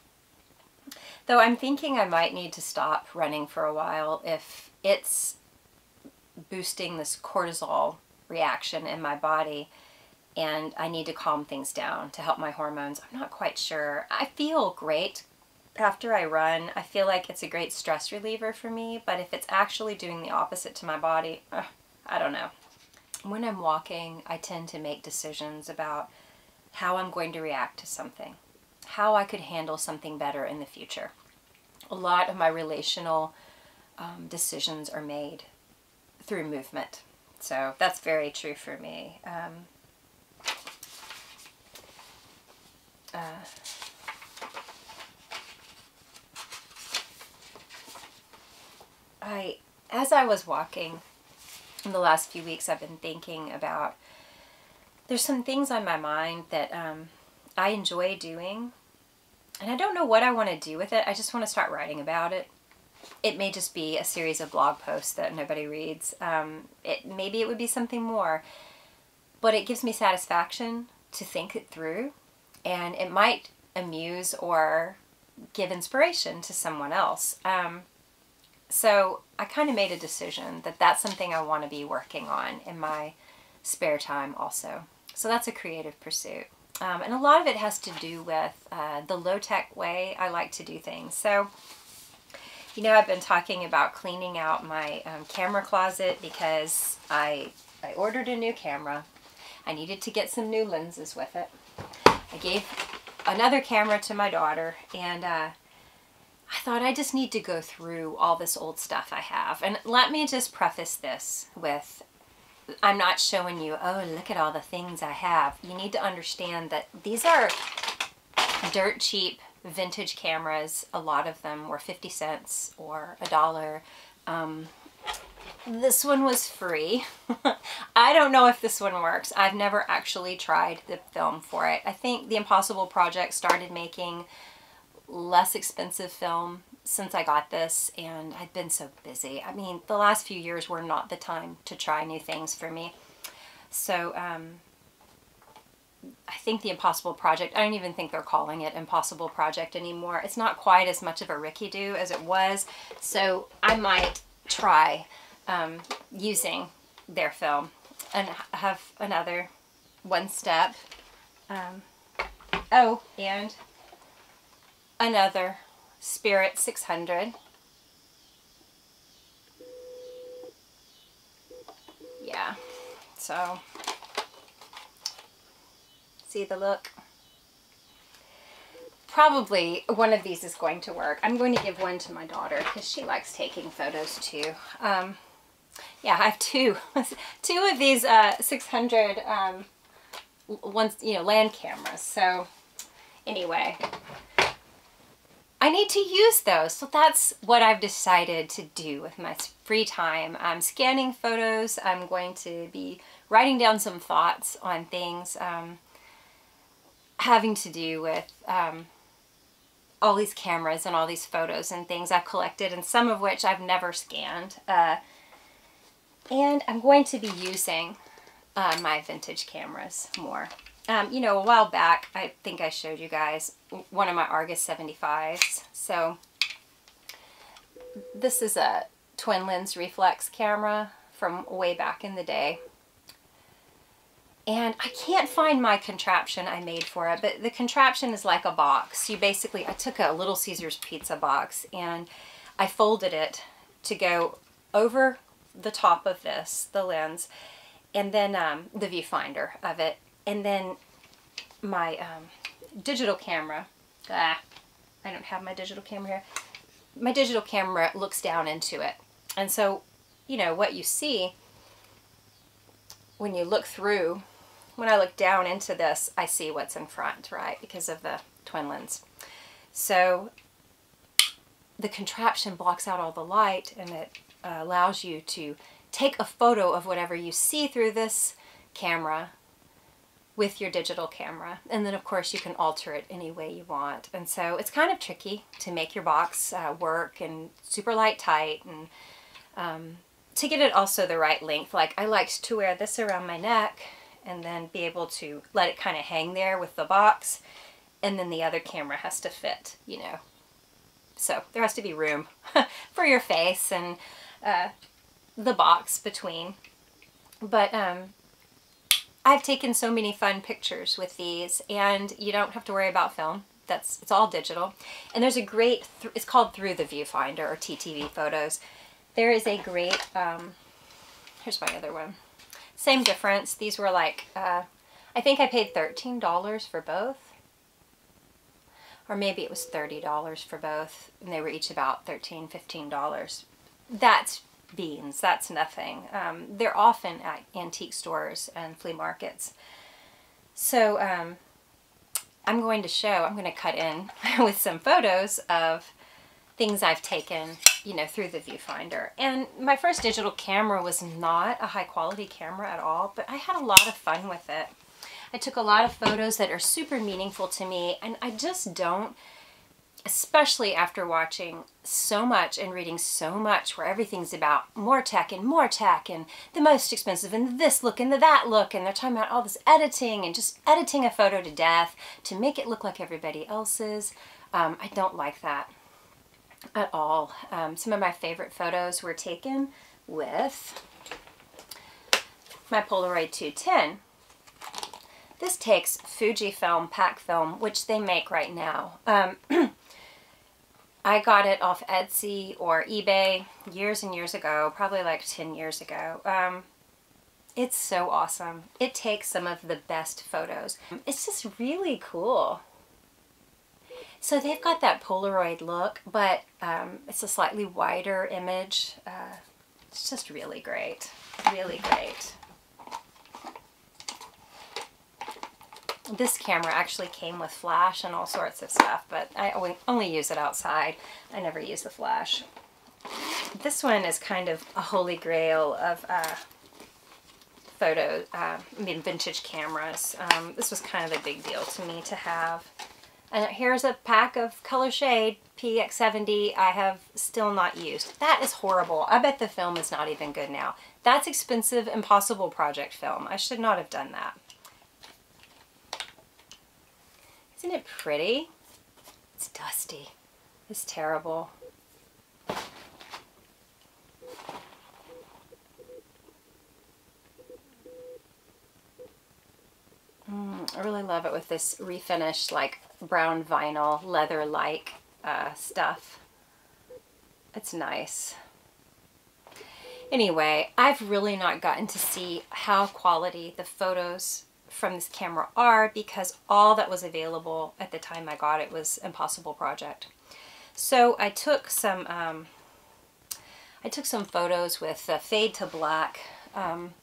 though I'm thinking I might need to stop running for a while if it's boosting this cortisol reaction in my body and I need to calm things down to help my hormones. I'm not quite sure. I feel great after I run, I feel like it's a great stress reliever for me, but if it's actually doing the opposite to my body, uh, I don't know. When I'm walking, I tend to make decisions about how I'm going to react to something, how I could handle something better in the future. A lot of my relational um, decisions are made through movement. So that's very true for me. Um, uh, I, as I was walking in the last few weeks, I've been thinking about there's some things on my mind that um, I enjoy doing, and I don't know what I want to do with it. I just want to start writing about it. It may just be a series of blog posts that nobody reads. Um, it maybe it would be something more, but it gives me satisfaction to think it through, and it might amuse or give inspiration to someone else. Um, so I kind of made a decision that that's something I want to be working on in my spare time also. So that's a creative pursuit. Um, and a lot of it has to do with uh, the low-tech way I like to do things. So, you know, I've been talking about cleaning out my um, camera closet because I, I ordered a new camera. I needed to get some new lenses with it. I gave another camera to my daughter and uh, I thought I just need to go through all this old stuff I have. And let me just preface this with I'm not showing you, oh, look at all the things I have. You need to understand that these are dirt cheap vintage cameras. A lot of them were 50 cents or a dollar. Um, this one was free. *laughs* I don't know if this one works. I've never actually tried the film for it. I think the Impossible Project started making less expensive film since I got this and I've been so busy. I mean, the last few years were not the time to try new things for me. So, um, I think the Impossible Project, I don't even think they're calling it Impossible Project anymore. It's not quite as much of a Ricky do as it was. So I might try um, using their film and have another one step. Um, oh, and another Spirit 600. Yeah, so see the look? Probably one of these is going to work. I'm going to give one to my daughter because she likes taking photos too. Um, yeah, I have two, *laughs* two of these uh, 600 um, you know, land cameras. So anyway, I need to use those. So that's what I've decided to do with my free time. I'm scanning photos. I'm going to be writing down some thoughts on things um, having to do with um, all these cameras and all these photos and things I've collected and some of which I've never scanned. Uh, and I'm going to be using uh, my vintage cameras more. Um, you know, a while back, I think I showed you guys one of my Argus 75s. So this is a twin lens reflex camera from way back in the day. And I can't find my contraption I made for it, but the contraption is like a box. You basically, I took a Little Caesars pizza box and I folded it to go over the top of this, the lens, and then um, the viewfinder of it and then my um, digital camera, ah, I don't have my digital camera here, my digital camera looks down into it. And so, you know, what you see when you look through, when I look down into this, I see what's in front, right, because of the twin lens. So the contraption blocks out all the light and it uh, allows you to take a photo of whatever you see through this camera with your digital camera. And then of course you can alter it any way you want. And so it's kind of tricky to make your box uh, work and super light tight and um, to get it also the right length. Like I liked to wear this around my neck and then be able to let it kind of hang there with the box and then the other camera has to fit, you know. So there has to be room *laughs* for your face and uh, the box between. But um, I've taken so many fun pictures with these and you don't have to worry about film. That's It's all digital. And there's a great, th it's called Through the Viewfinder or TTV Photos. There is a great, um, here's my other one. Same difference. These were like, uh, I think I paid $13 for both. Or maybe it was $30 for both. And they were each about $13, $15. That's beans. That's nothing. Um, they're often at antique stores and flea markets. So um, I'm going to show, I'm going to cut in *laughs* with some photos of things I've taken, you know, through the viewfinder. And my first digital camera was not a high quality camera at all, but I had a lot of fun with it. I took a lot of photos that are super meaningful to me, and I just don't especially after watching so much and reading so much where everything's about more tech and more tech and the most expensive and this look and the that look and they're talking about all this editing and just editing a photo to death to make it look like everybody else's. Um, I don't like that at all. Um, some of my favorite photos were taken with my Polaroid 210. This takes Fujifilm pack film, which they make right now. Um, *clears throat* I got it off Etsy or eBay years and years ago, probably like 10 years ago. Um, it's so awesome. It takes some of the best photos. It's just really cool. So they've got that Polaroid look, but um, it's a slightly wider image. Uh, it's just really great. Really great. This camera actually came with flash and all sorts of stuff, but I only use it outside. I never use the flash. This one is kind of a holy grail of uh, photo, uh, I mean vintage cameras. Um, this was kind of a big deal to me to have. And here's a pack of Color Shade PX70 I have still not used. That is horrible. I bet the film is not even good now. That's expensive, impossible project film. I should not have done that. Isn't it pretty? It's dusty. It's terrible. Mm, I really love it with this refinished like brown vinyl leather-like uh, stuff. It's nice. Anyway, I've really not gotten to see how quality the photos from this camera are because all that was available at the time I got it was Impossible Project. So I took some um, I took some photos with the fade to black um,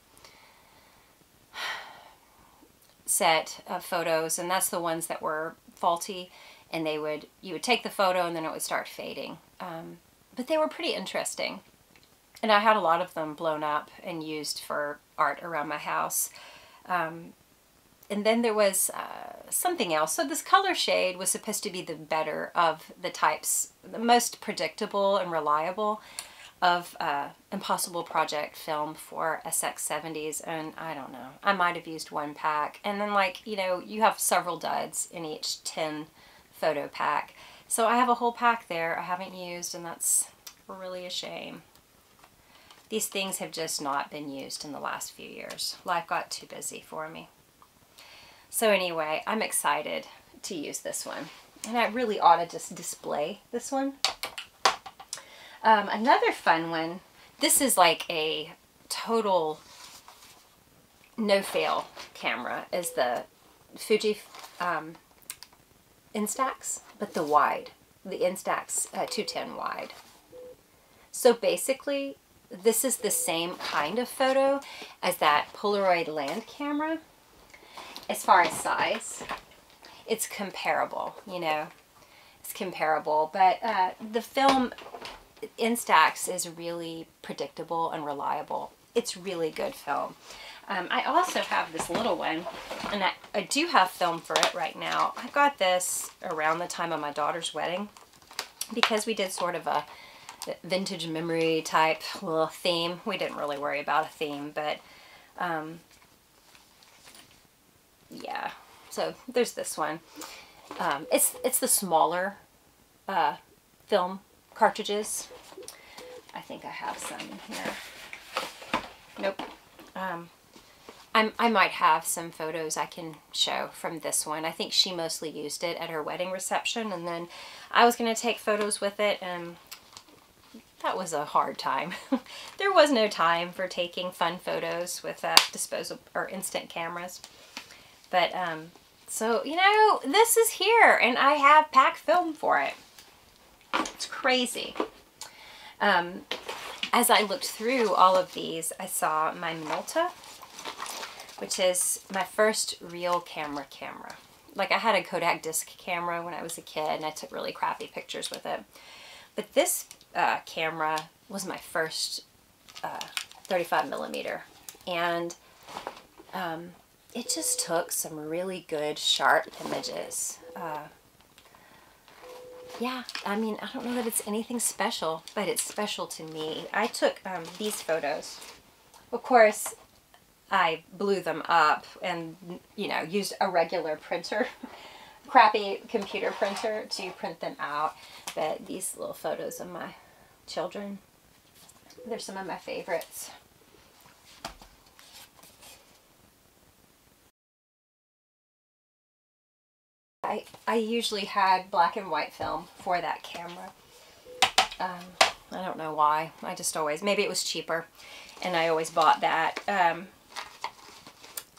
set of photos and that's the ones that were faulty and they would you would take the photo and then it would start fading. Um, but they were pretty interesting. And I had a lot of them blown up and used for art around my house. Um, and then there was uh, something else. So this color shade was supposed to be the better of the types, the most predictable and reliable of uh, Impossible Project film for SX70s. And I don't know, I might have used one pack. And then like, you know, you have several duds in each 10 photo pack. So I have a whole pack there I haven't used and that's really a shame. These things have just not been used in the last few years. Life got too busy for me. So anyway, I'm excited to use this one. And I really ought to just display this one. Um, another fun one, this is like a total no-fail camera, is the Fuji um, Instax, but the wide, the Instax uh, 210 wide. So basically, this is the same kind of photo as that Polaroid land camera, as far as size, it's comparable, you know, it's comparable. But uh, the film Instax is really predictable and reliable. It's really good film. Um, I also have this little one, and I, I do have film for it right now. I got this around the time of my daughter's wedding because we did sort of a vintage memory type little theme. We didn't really worry about a theme, but um, yeah. So there's this one. Um, it's it's the smaller uh, film cartridges. I think I have some here. Nope. Um, I'm, I might have some photos I can show from this one. I think she mostly used it at her wedding reception and then I was going to take photos with it and that was a hard time. *laughs* there was no time for taking fun photos with uh, disposable or instant cameras. But, um, so, you know, this is here and I have pack film for it. It's crazy. Um, as I looked through all of these, I saw my Minolta, which is my first real camera camera. Like I had a Kodak disc camera when I was a kid and I took really crappy pictures with it. But this uh, camera was my first uh, 35 millimeter and um, it just took some really good sharp images. Uh, yeah, I mean, I don't know that it's anything special, but it's special to me. I took um, these photos. Of course, I blew them up and, you know, used a regular printer, *laughs* crappy computer printer to print them out. But these little photos of my children, they're some of my favorites. I, I usually had black and white film for that camera. Um, I don't know why. I just always, maybe it was cheaper and I always bought that. Um,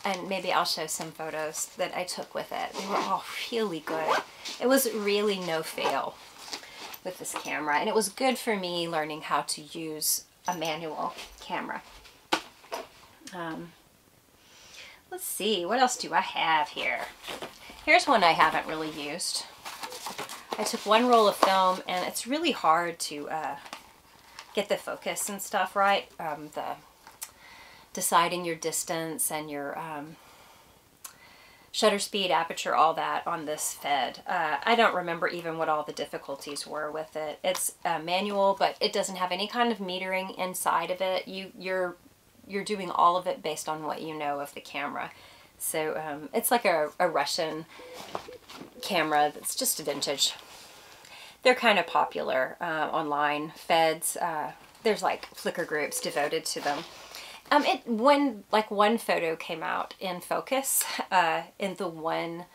and maybe I'll show some photos that I took with it. They were all really good. It was really no fail with this camera and it was good for me learning how to use a manual camera. Um, let's see, what else do I have here? Here's one I haven't really used. I took one roll of film and it's really hard to uh, get the focus and stuff right. Um, the deciding your distance and your um, shutter speed, aperture, all that on this Fed. Uh, I don't remember even what all the difficulties were with it. It's uh, manual, but it doesn't have any kind of metering inside of it. You, you're, you're doing all of it based on what you know of the camera. So um, it's like a, a Russian camera that's just a vintage. They're kind of popular uh, online. Feds, uh, there's like Flickr groups devoted to them. Um, it when like one photo came out in focus *laughs* uh, in the one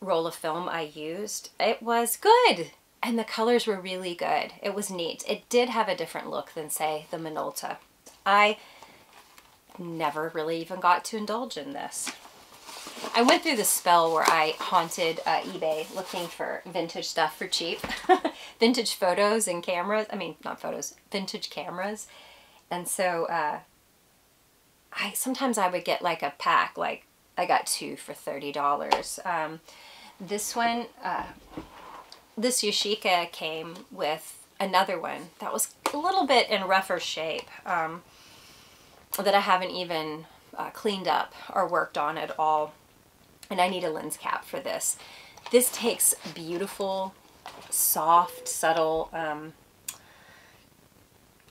roll of film I used, it was good and the colors were really good. It was neat. It did have a different look than say the Minolta. I never really even got to indulge in this. I went through the spell where I haunted uh, eBay looking for vintage stuff for cheap. *laughs* vintage photos and cameras. I mean, not photos, vintage cameras. And so uh, I sometimes I would get like a pack, like I got two for $30. Um, this one, uh, this Yashica came with another one that was a little bit in rougher shape. Um, that I haven't even uh, cleaned up or worked on at all. And I need a lens cap for this. This takes beautiful, soft, subtle um,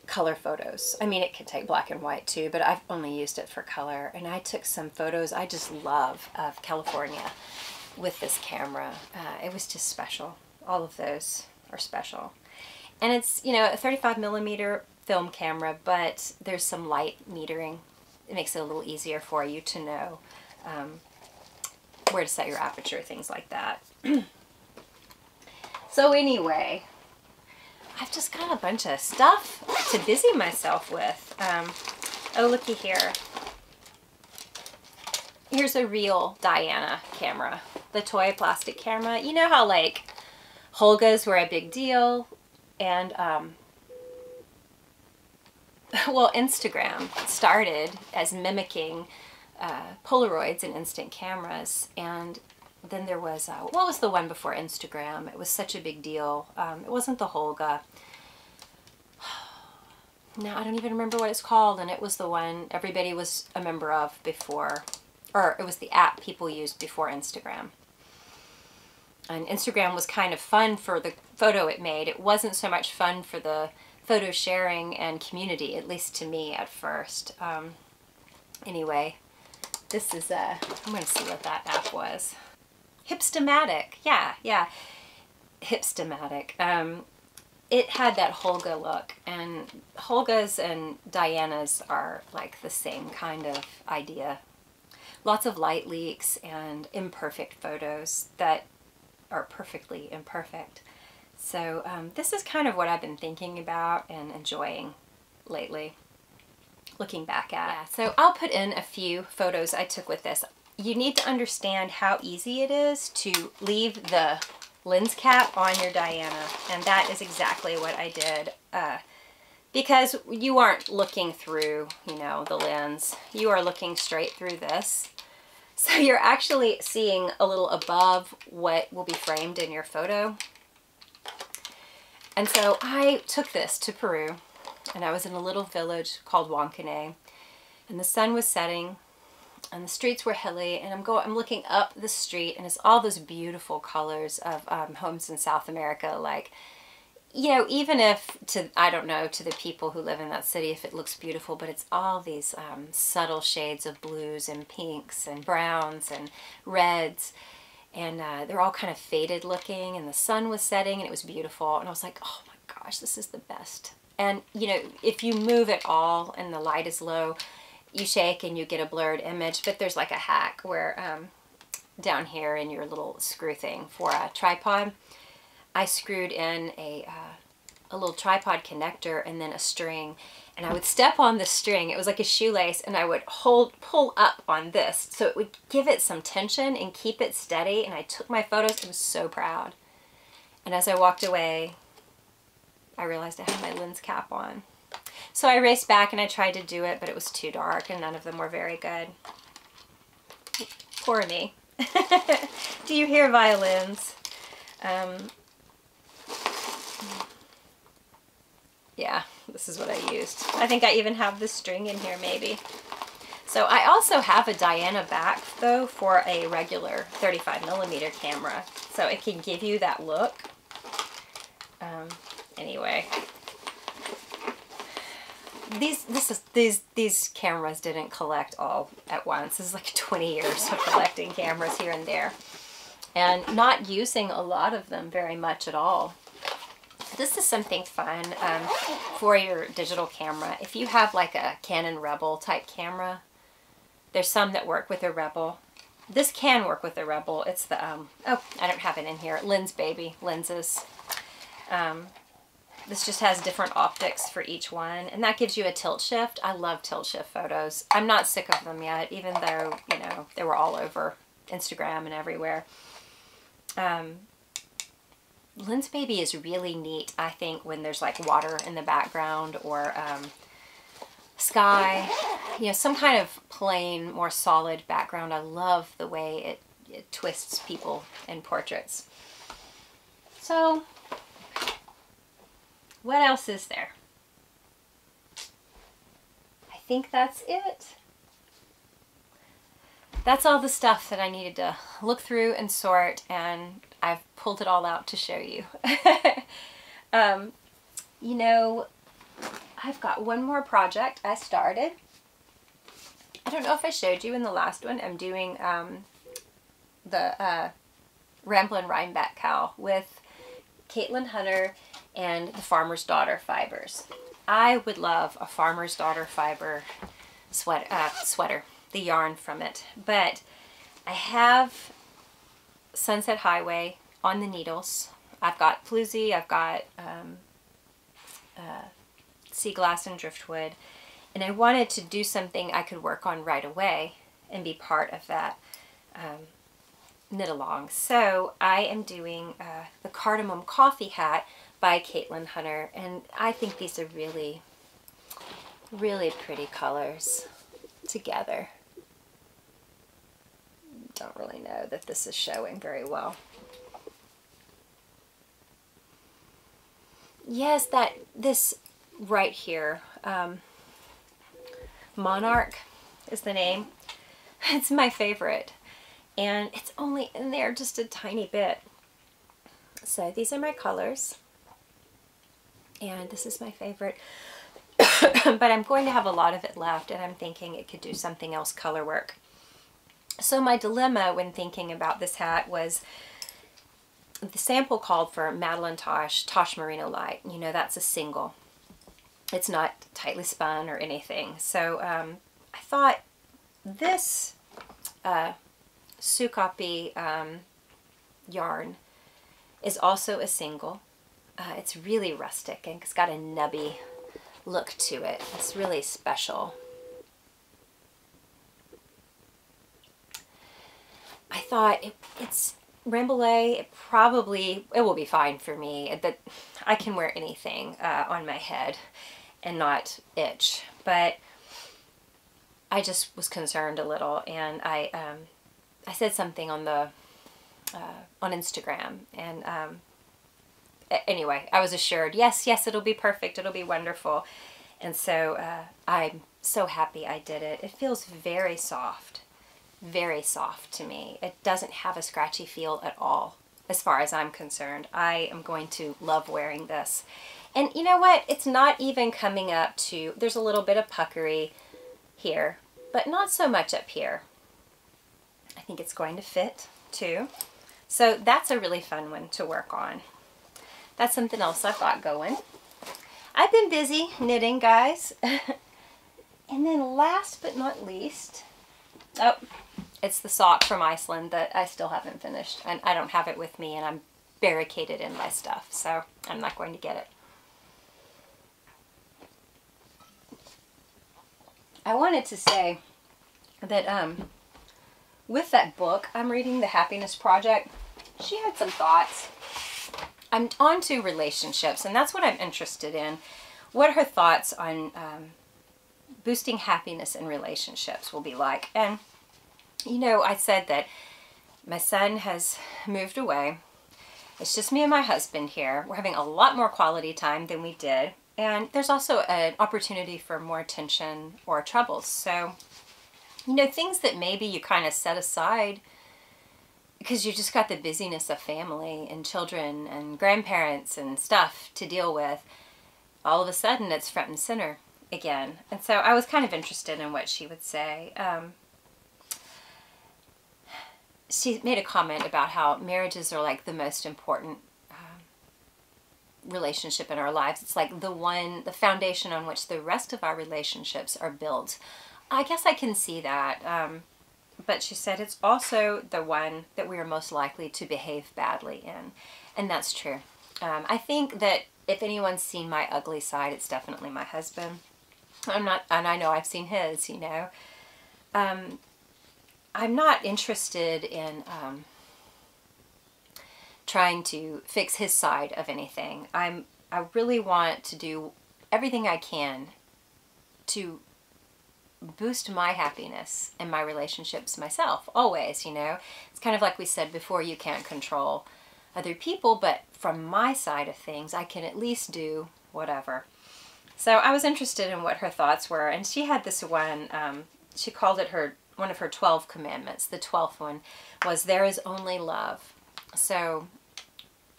color photos. I mean, it could take black and white too, but I've only used it for color. And I took some photos I just love of California with this camera. Uh, it was just special. All of those are special. And it's, you know, a 35 millimeter film camera, but there's some light metering. It makes it a little easier for you to know um, where to set your aperture, things like that. *clears throat* so anyway, I've just got a bunch of stuff to busy myself with. Um, oh, looky here. Here's a real Diana camera, the toy plastic camera. You know how like Holgas were a big deal and um, *laughs* well, Instagram started as mimicking uh, Polaroids and instant cameras. And then there was, uh, what was the one before Instagram? It was such a big deal. Um, it wasn't the Holga. *sighs* no, I don't even remember what it's called, and it was the one everybody was a member of before, or it was the app people used before Instagram. And Instagram was kind of fun for the photo it made. It wasn't so much fun for the photo sharing and community, at least to me at first. Um, anyway, this is, uh, I'm going to see what that app was. Hipstamatic, yeah, yeah. Hipstamatic. Um, it had that Holga look, and Holga's and Diana's are like the same kind of idea. Lots of light leaks and imperfect photos that are perfectly imperfect. So um, this is kind of what I've been thinking about and enjoying lately, looking back at. Yeah, so I'll put in a few photos I took with this. You need to understand how easy it is to leave the lens cap on your Diana, and that is exactly what I did. Uh, because you aren't looking through, you know, the lens. You are looking straight through this. So you're actually seeing a little above what will be framed in your photo. And so I took this to Peru and I was in a little village called Huancane and the sun was setting and the streets were hilly and I'm going I'm looking up the street and it's all those beautiful colors of um, homes in South America like you know even if to I don't know to the people who live in that city if it looks beautiful but it's all these um, subtle shades of blues and pinks and browns and reds and uh, they're all kind of faded looking and the sun was setting and it was beautiful and I was like oh my gosh this is the best. And you know if you move at all and the light is low you shake and you get a blurred image but there's like a hack where um, down here in your little screw thing for a tripod I screwed in a, uh, a little tripod connector and then a string and I would step on the string. It was like a shoelace and I would hold, pull up on this. So it would give it some tension and keep it steady. And I took my photos and was so proud. And as I walked away, I realized I had my lens cap on. So I raced back and I tried to do it, but it was too dark and none of them were very good. Poor me. *laughs* do you hear violins? Um, yeah this is what I used. I think I even have the string in here maybe. So I also have a Diana back though for a regular 35 millimeter camera. So it can give you that look. Um, anyway, these this is these these cameras didn't collect all at once. This is like *laughs* 20 years of collecting cameras here and there, and not using a lot of them very much at all this is something fun um, for your digital camera. If you have like a Canon Rebel type camera, there's some that work with a Rebel. This can work with a Rebel. It's the, um, oh, I don't have it in here. Lensbaby lenses. Um, this just has different optics for each one, and that gives you a tilt shift. I love tilt shift photos. I'm not sick of them yet, even though, you know, they were all over Instagram and everywhere. Um, Lensbaby is really neat, I think, when there's like water in the background or um, sky, you know, some kind of plain, more solid background. I love the way it, it twists people in portraits. So, what else is there? I think that's it. That's all the stuff that I needed to look through and sort and I've pulled it all out to show you. *laughs* um, you know, I've got one more project I started. I don't know if I showed you in the last one. I'm doing um, the uh, Ramblin' Rhinebeck cow with Caitlin Hunter and the Farmer's Daughter fibers. I would love a Farmer's Daughter fiber sweat, uh, sweater, the yarn from it. But I have Sunset Highway on the needles. I've got Floozy, I've got um, uh, Sea Glass and Driftwood, and I wanted to do something I could work on right away and be part of that um, knit along. So I am doing uh, the Cardamom Coffee Hat by Caitlin Hunter, and I think these are really, really pretty colors together don't really know that this is showing very well. Yes, that this right here, Um, Monarch is the name. *laughs* It's my favorite. And it's only in there just a tiny bit. So these are my colors. And this is my favorite. *coughs* but I'm going to have a lot of it left and I'm thinking it could do something else color work. So my dilemma when thinking about this hat was the sample called for Madeline Tosh, Tosh Merino Light. You know, that's a single. It's not tightly spun or anything. So um, I thought this uh, um, yarn is also a single. Uh, it's really rustic and it's got a nubby look to it. It's really special. I thought it, it's Rambouillet, it probably, it will be fine for me. That I can wear anything uh, on my head and not itch. But I just was concerned a little and I, um, I said something on the, uh, on Instagram and um, anyway, I was assured, yes, yes, it'll be perfect. It'll be wonderful. And so uh, I'm so happy I did it. It feels very soft very soft to me. It doesn't have a scratchy feel at all as far as I'm concerned. I am going to love wearing this. And you know what? It's not even coming up to, there's a little bit of puckery here, but not so much up here. I think it's going to fit too. So that's a really fun one to work on. That's something else I've got going. I've been busy knitting, guys. *laughs* and then last but not least, oh, it's the sock from Iceland that I still haven't finished. And I don't have it with me and I'm barricaded in my stuff. So I'm not going to get it. I wanted to say that um, with that book I'm reading, The Happiness Project, she had some thoughts. I'm on to relationships, and that's what I'm interested in. What her thoughts on um, boosting happiness in relationships will be like. And you know, I said that my son has moved away. It's just me and my husband here. We're having a lot more quality time than we did. And there's also an opportunity for more attention or troubles. So, you know, things that maybe you kind of set aside because you just got the busyness of family and children and grandparents and stuff to deal with, all of a sudden it's front and center again. And so I was kind of interested in what she would say. Um, she made a comment about how marriages are like the most important um, relationship in our lives. It's like the one, the foundation on which the rest of our relationships are built. I guess I can see that. Um, but she said it's also the one that we are most likely to behave badly in. And that's true. Um, I think that if anyone's seen my ugly side, it's definitely my husband. I'm not, and I know I've seen his, you know. Um, I'm not interested in um, trying to fix his side of anything. I'm I really want to do everything I can to boost my happiness and my relationships myself always you know it's kind of like we said before you can't control other people but from my side of things I can at least do whatever so I was interested in what her thoughts were and she had this one um, she called it her one of her 12 commandments. The 12th one was there is only love. So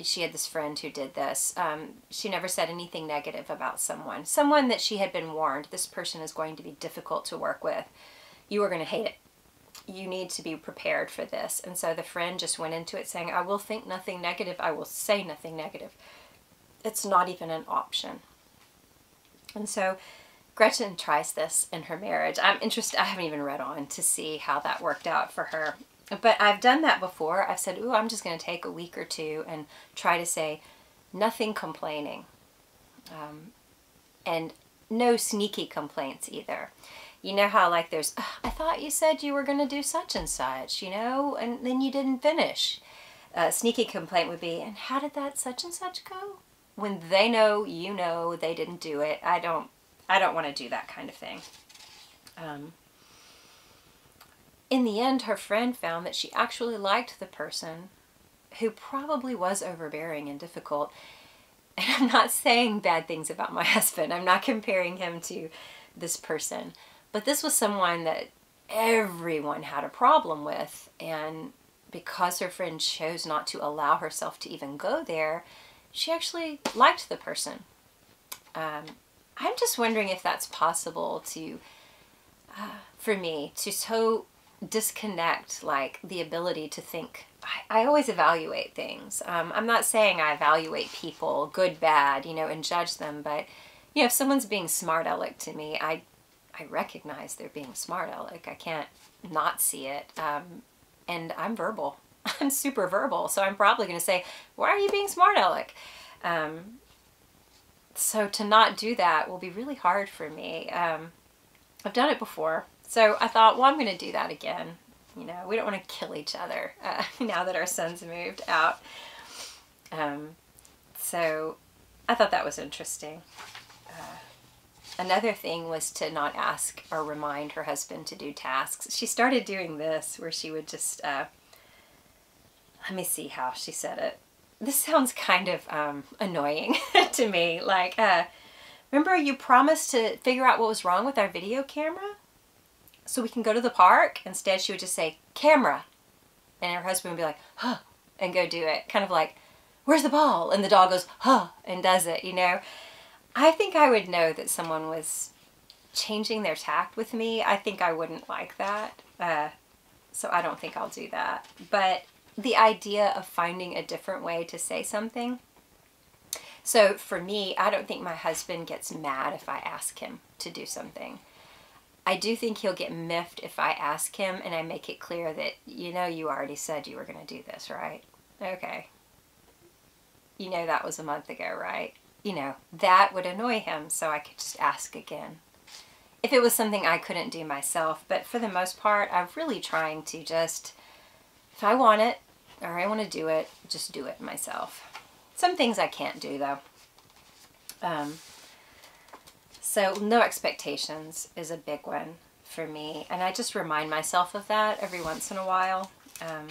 she had this friend who did this. Um, she never said anything negative about someone. Someone that she had been warned, this person is going to be difficult to work with. You are going to hate it. You need to be prepared for this. And so the friend just went into it saying, I will think nothing negative. I will say nothing negative. It's not even an option. And so Gretchen tries this in her marriage. I'm interested, I haven't even read on to see how that worked out for her. But I've done that before. I've said, ooh, I'm just going to take a week or two and try to say nothing complaining. Um, and no sneaky complaints either. You know how like there's, I thought you said you were going to do such and such, you know, and then you didn't finish. A sneaky complaint would be, and how did that such and such go? When they know, you know, they didn't do it. I don't I don't want to do that kind of thing. Um, in the end, her friend found that she actually liked the person who probably was overbearing and difficult. and I'm not saying bad things about my *laughs* husband. I'm not comparing him to this person. But this was someone that everyone had a problem with. And because her friend chose not to allow herself to even go there, she actually liked the person. Um, I'm just wondering if that's possible to, uh, for me, to so disconnect like the ability to think. I, I always evaluate things. Um, I'm not saying I evaluate people, good, bad, you know, and judge them, but you know, if someone's being smart aleck to me, I I recognize they're being smart aleck. I can't not see it. Um, and I'm verbal. *laughs* I'm super verbal, so I'm probably going to say, "Why are you being smart aleck?" Um, so to not do that will be really hard for me. Um, I've done it before, so I thought, well, I'm going to do that again. You know, we don't want to kill each other uh, *laughs* now that our son's moved out. Um, so I thought that was interesting. Uh, another thing was to not ask or remind her husband to do tasks. She started doing this where she would just, uh, let me see how she said it this sounds kind of um, annoying *laughs* to me. Like, uh, remember you promised to figure out what was wrong with our video camera? So we can go to the park? Instead, she would just say, camera. And her husband would be like, huh, and go do it. Kind of like, where's the ball? And the dog goes, huh, and does it, you know? I think I would know that someone was changing their tact with me. I think I wouldn't like that. Uh, so I don't think I'll do that. But the idea of finding a different way to say something. So for me, I don't think my husband gets mad if I ask him to do something. I do think he'll get miffed if I ask him and I make it clear that, you know, you already said you were going to do this, right? Okay. You know that was a month ago, right? You know, that would annoy him, so I could just ask again. If it was something I couldn't do myself, but for the most part, I'm really trying to just, if I want it, or I want to do it, just do it myself. Some things I can't do though. Um, so no expectations is a big one for me. And I just remind myself of that every once in a while. Um,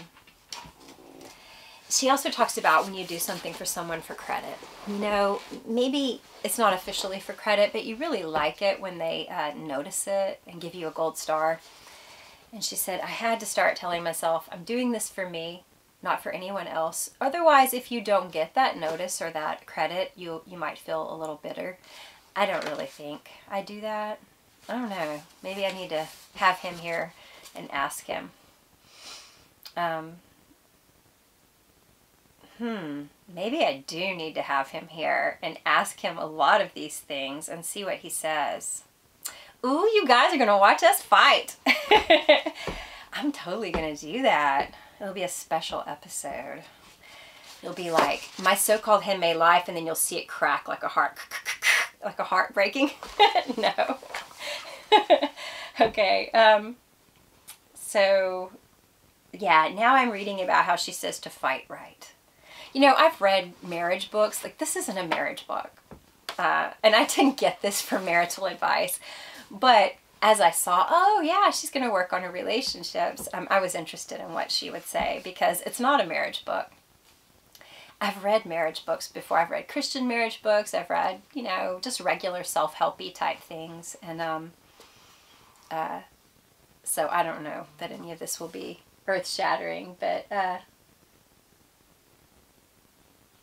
she also talks about when you do something for someone for credit. You know, maybe it's not officially for credit, but you really like it when they uh, notice it and give you a gold star. And she said, I had to start telling myself, I'm doing this for me not for anyone else. Otherwise, if you don't get that notice or that credit, you you might feel a little bitter. I don't really think I do that. I don't know. Maybe I need to have him here and ask him. Um, hmm, maybe I do need to have him here and ask him a lot of these things and see what he says. Ooh, you guys are going to watch us fight. *laughs* I'm totally going to do that. It'll be a special episode. It'll be like my so-called handmade life and then you'll see it crack like a heart, *laughs* like a heart breaking. *laughs* no. *laughs* okay. Um, so yeah, now I'm reading about how she says to fight right. You know, I've read marriage books. Like this isn't a marriage book. Uh, and I didn't get this for marital advice, but as I saw, oh yeah, she's going to work on her relationships, um, I was interested in what she would say because it's not a marriage book. I've read marriage books before. I've read Christian marriage books. I've read, you know, just regular self-helpy type things. And um, uh, so I don't know that any of this will be earth-shattering, but uh,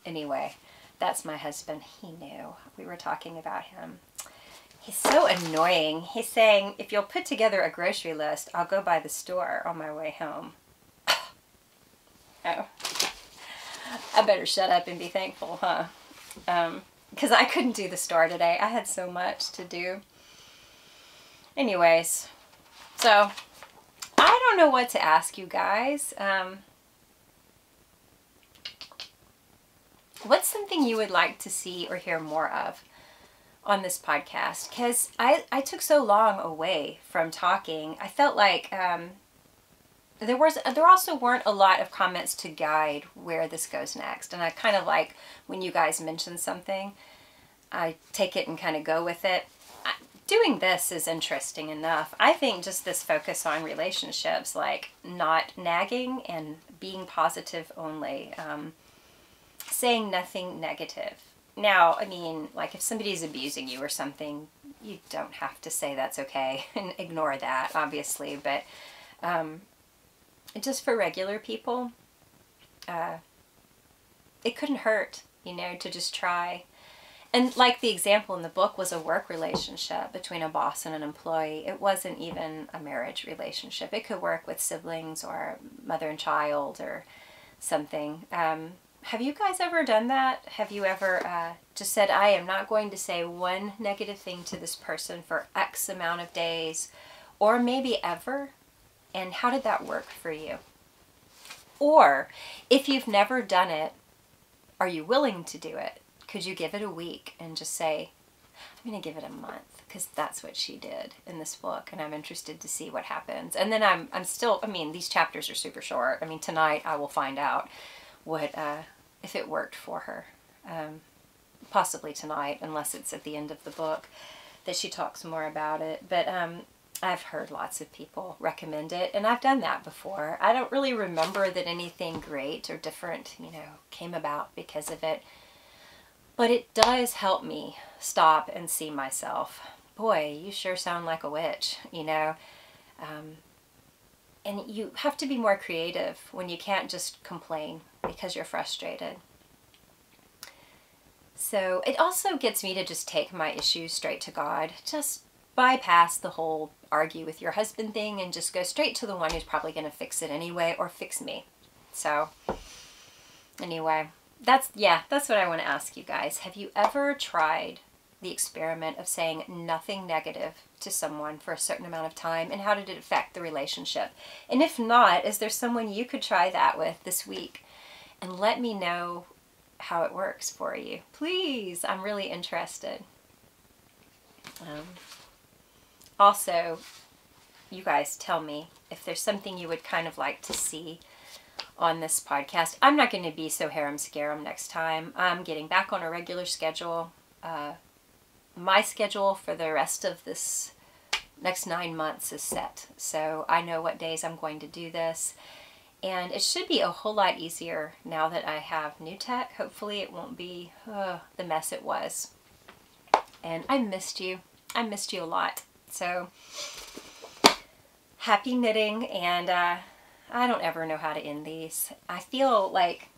anyway, that's my husband. He knew. We were talking about him. He's so annoying. He's saying, if you'll put together a grocery list, I'll go by the store on my way home. oh. I better shut up and be thankful, huh? Because um, I couldn't do the store today. I had so much to do. Anyways, so I don't know what to ask you guys. Um, what's something you would like to see or hear more of? On this podcast because I, I took so long away from talking. I felt like um, there was there also weren't a lot of comments to guide where this goes next. And I kind of like when you guys mention something, I take it and kind of go with it. I, doing this is interesting enough. I think just this focus on relationships, like not nagging and being positive only, um, saying nothing negative now, I mean, like if somebody's abusing you or something, you don't have to say that's okay *laughs* and ignore that, obviously. But um, just for regular people, uh, it couldn't hurt, you know, to just try. And like the example in the book was a work relationship between a boss and an employee. It wasn't even a marriage relationship. It could work with siblings or mother and child or something. Um, have you guys ever done that? Have you ever uh, just said, I am not going to say one negative thing to this person for X amount of days or maybe ever? And how did that work for you? Or if you've never done it, are you willing to do it? Could you give it a week and just say, I'm going to give it a month because that's what she did in this book and I'm interested to see what happens. And then I'm, I'm still, I mean, these chapters are super short. I mean, tonight I will find out what, uh, if it worked for her. Um, possibly tonight, unless it's at the end of the book that she talks more about it. But um, I've heard lots of people recommend it, and I've done that before. I don't really remember that anything great or different, you know, came about because of it. But it does help me stop and see myself. Boy, you sure sound like a witch, you know. Um, and you have to be more creative when you can't just complain because you're frustrated. So it also gets me to just take my issues straight to God. Just bypass the whole argue with your husband thing and just go straight to the one who's probably going to fix it anyway or fix me. So anyway, that's, yeah, that's what I want to ask you guys. Have you ever tried the experiment of saying nothing negative to someone for a certain amount of time and how did it affect the relationship? And if not, is there someone you could try that with this week? And let me know how it works for you. Please, I'm really interested. Um, also, you guys tell me if there's something you would kind of like to see on this podcast. I'm not going to be so harem scarum next time. I'm getting back on a regular schedule. Uh, my schedule for the rest of this next nine months is set. So I know what days I'm going to do this. And it should be a whole lot easier now that I have new tech. Hopefully it won't be uh, the mess it was. And I missed you. I missed you a lot. So happy knitting and uh, I don't ever know how to end these. I feel like.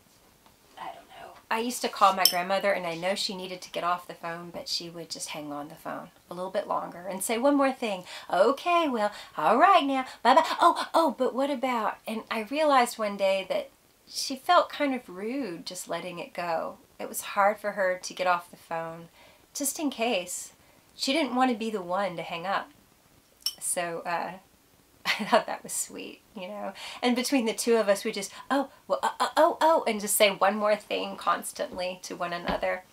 I used to call my grandmother and I know she needed to get off the phone, but she would just hang on the phone a little bit longer and say one more thing. Okay, well, all right now, bye-bye. Oh, oh, but what about, and I realized one day that she felt kind of rude just letting it go. It was hard for her to get off the phone just in case. She didn't want to be the one to hang up. So, uh, *laughs* I thought that was sweet, you know. And between the two of us, we just, oh, well, uh, uh, oh, oh, and just say one more thing constantly to one another.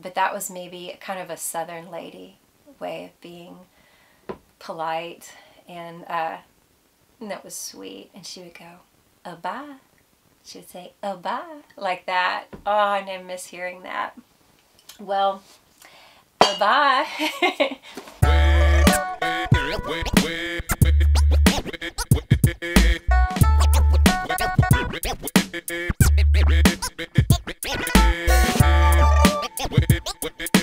But that was maybe kind of a southern lady way of being polite. And, uh, and that was sweet. And she would go, oh, bye. She would say, oh, bye, like that. Oh, I miss hearing that. Well, bye-bye. *laughs* With it, with it.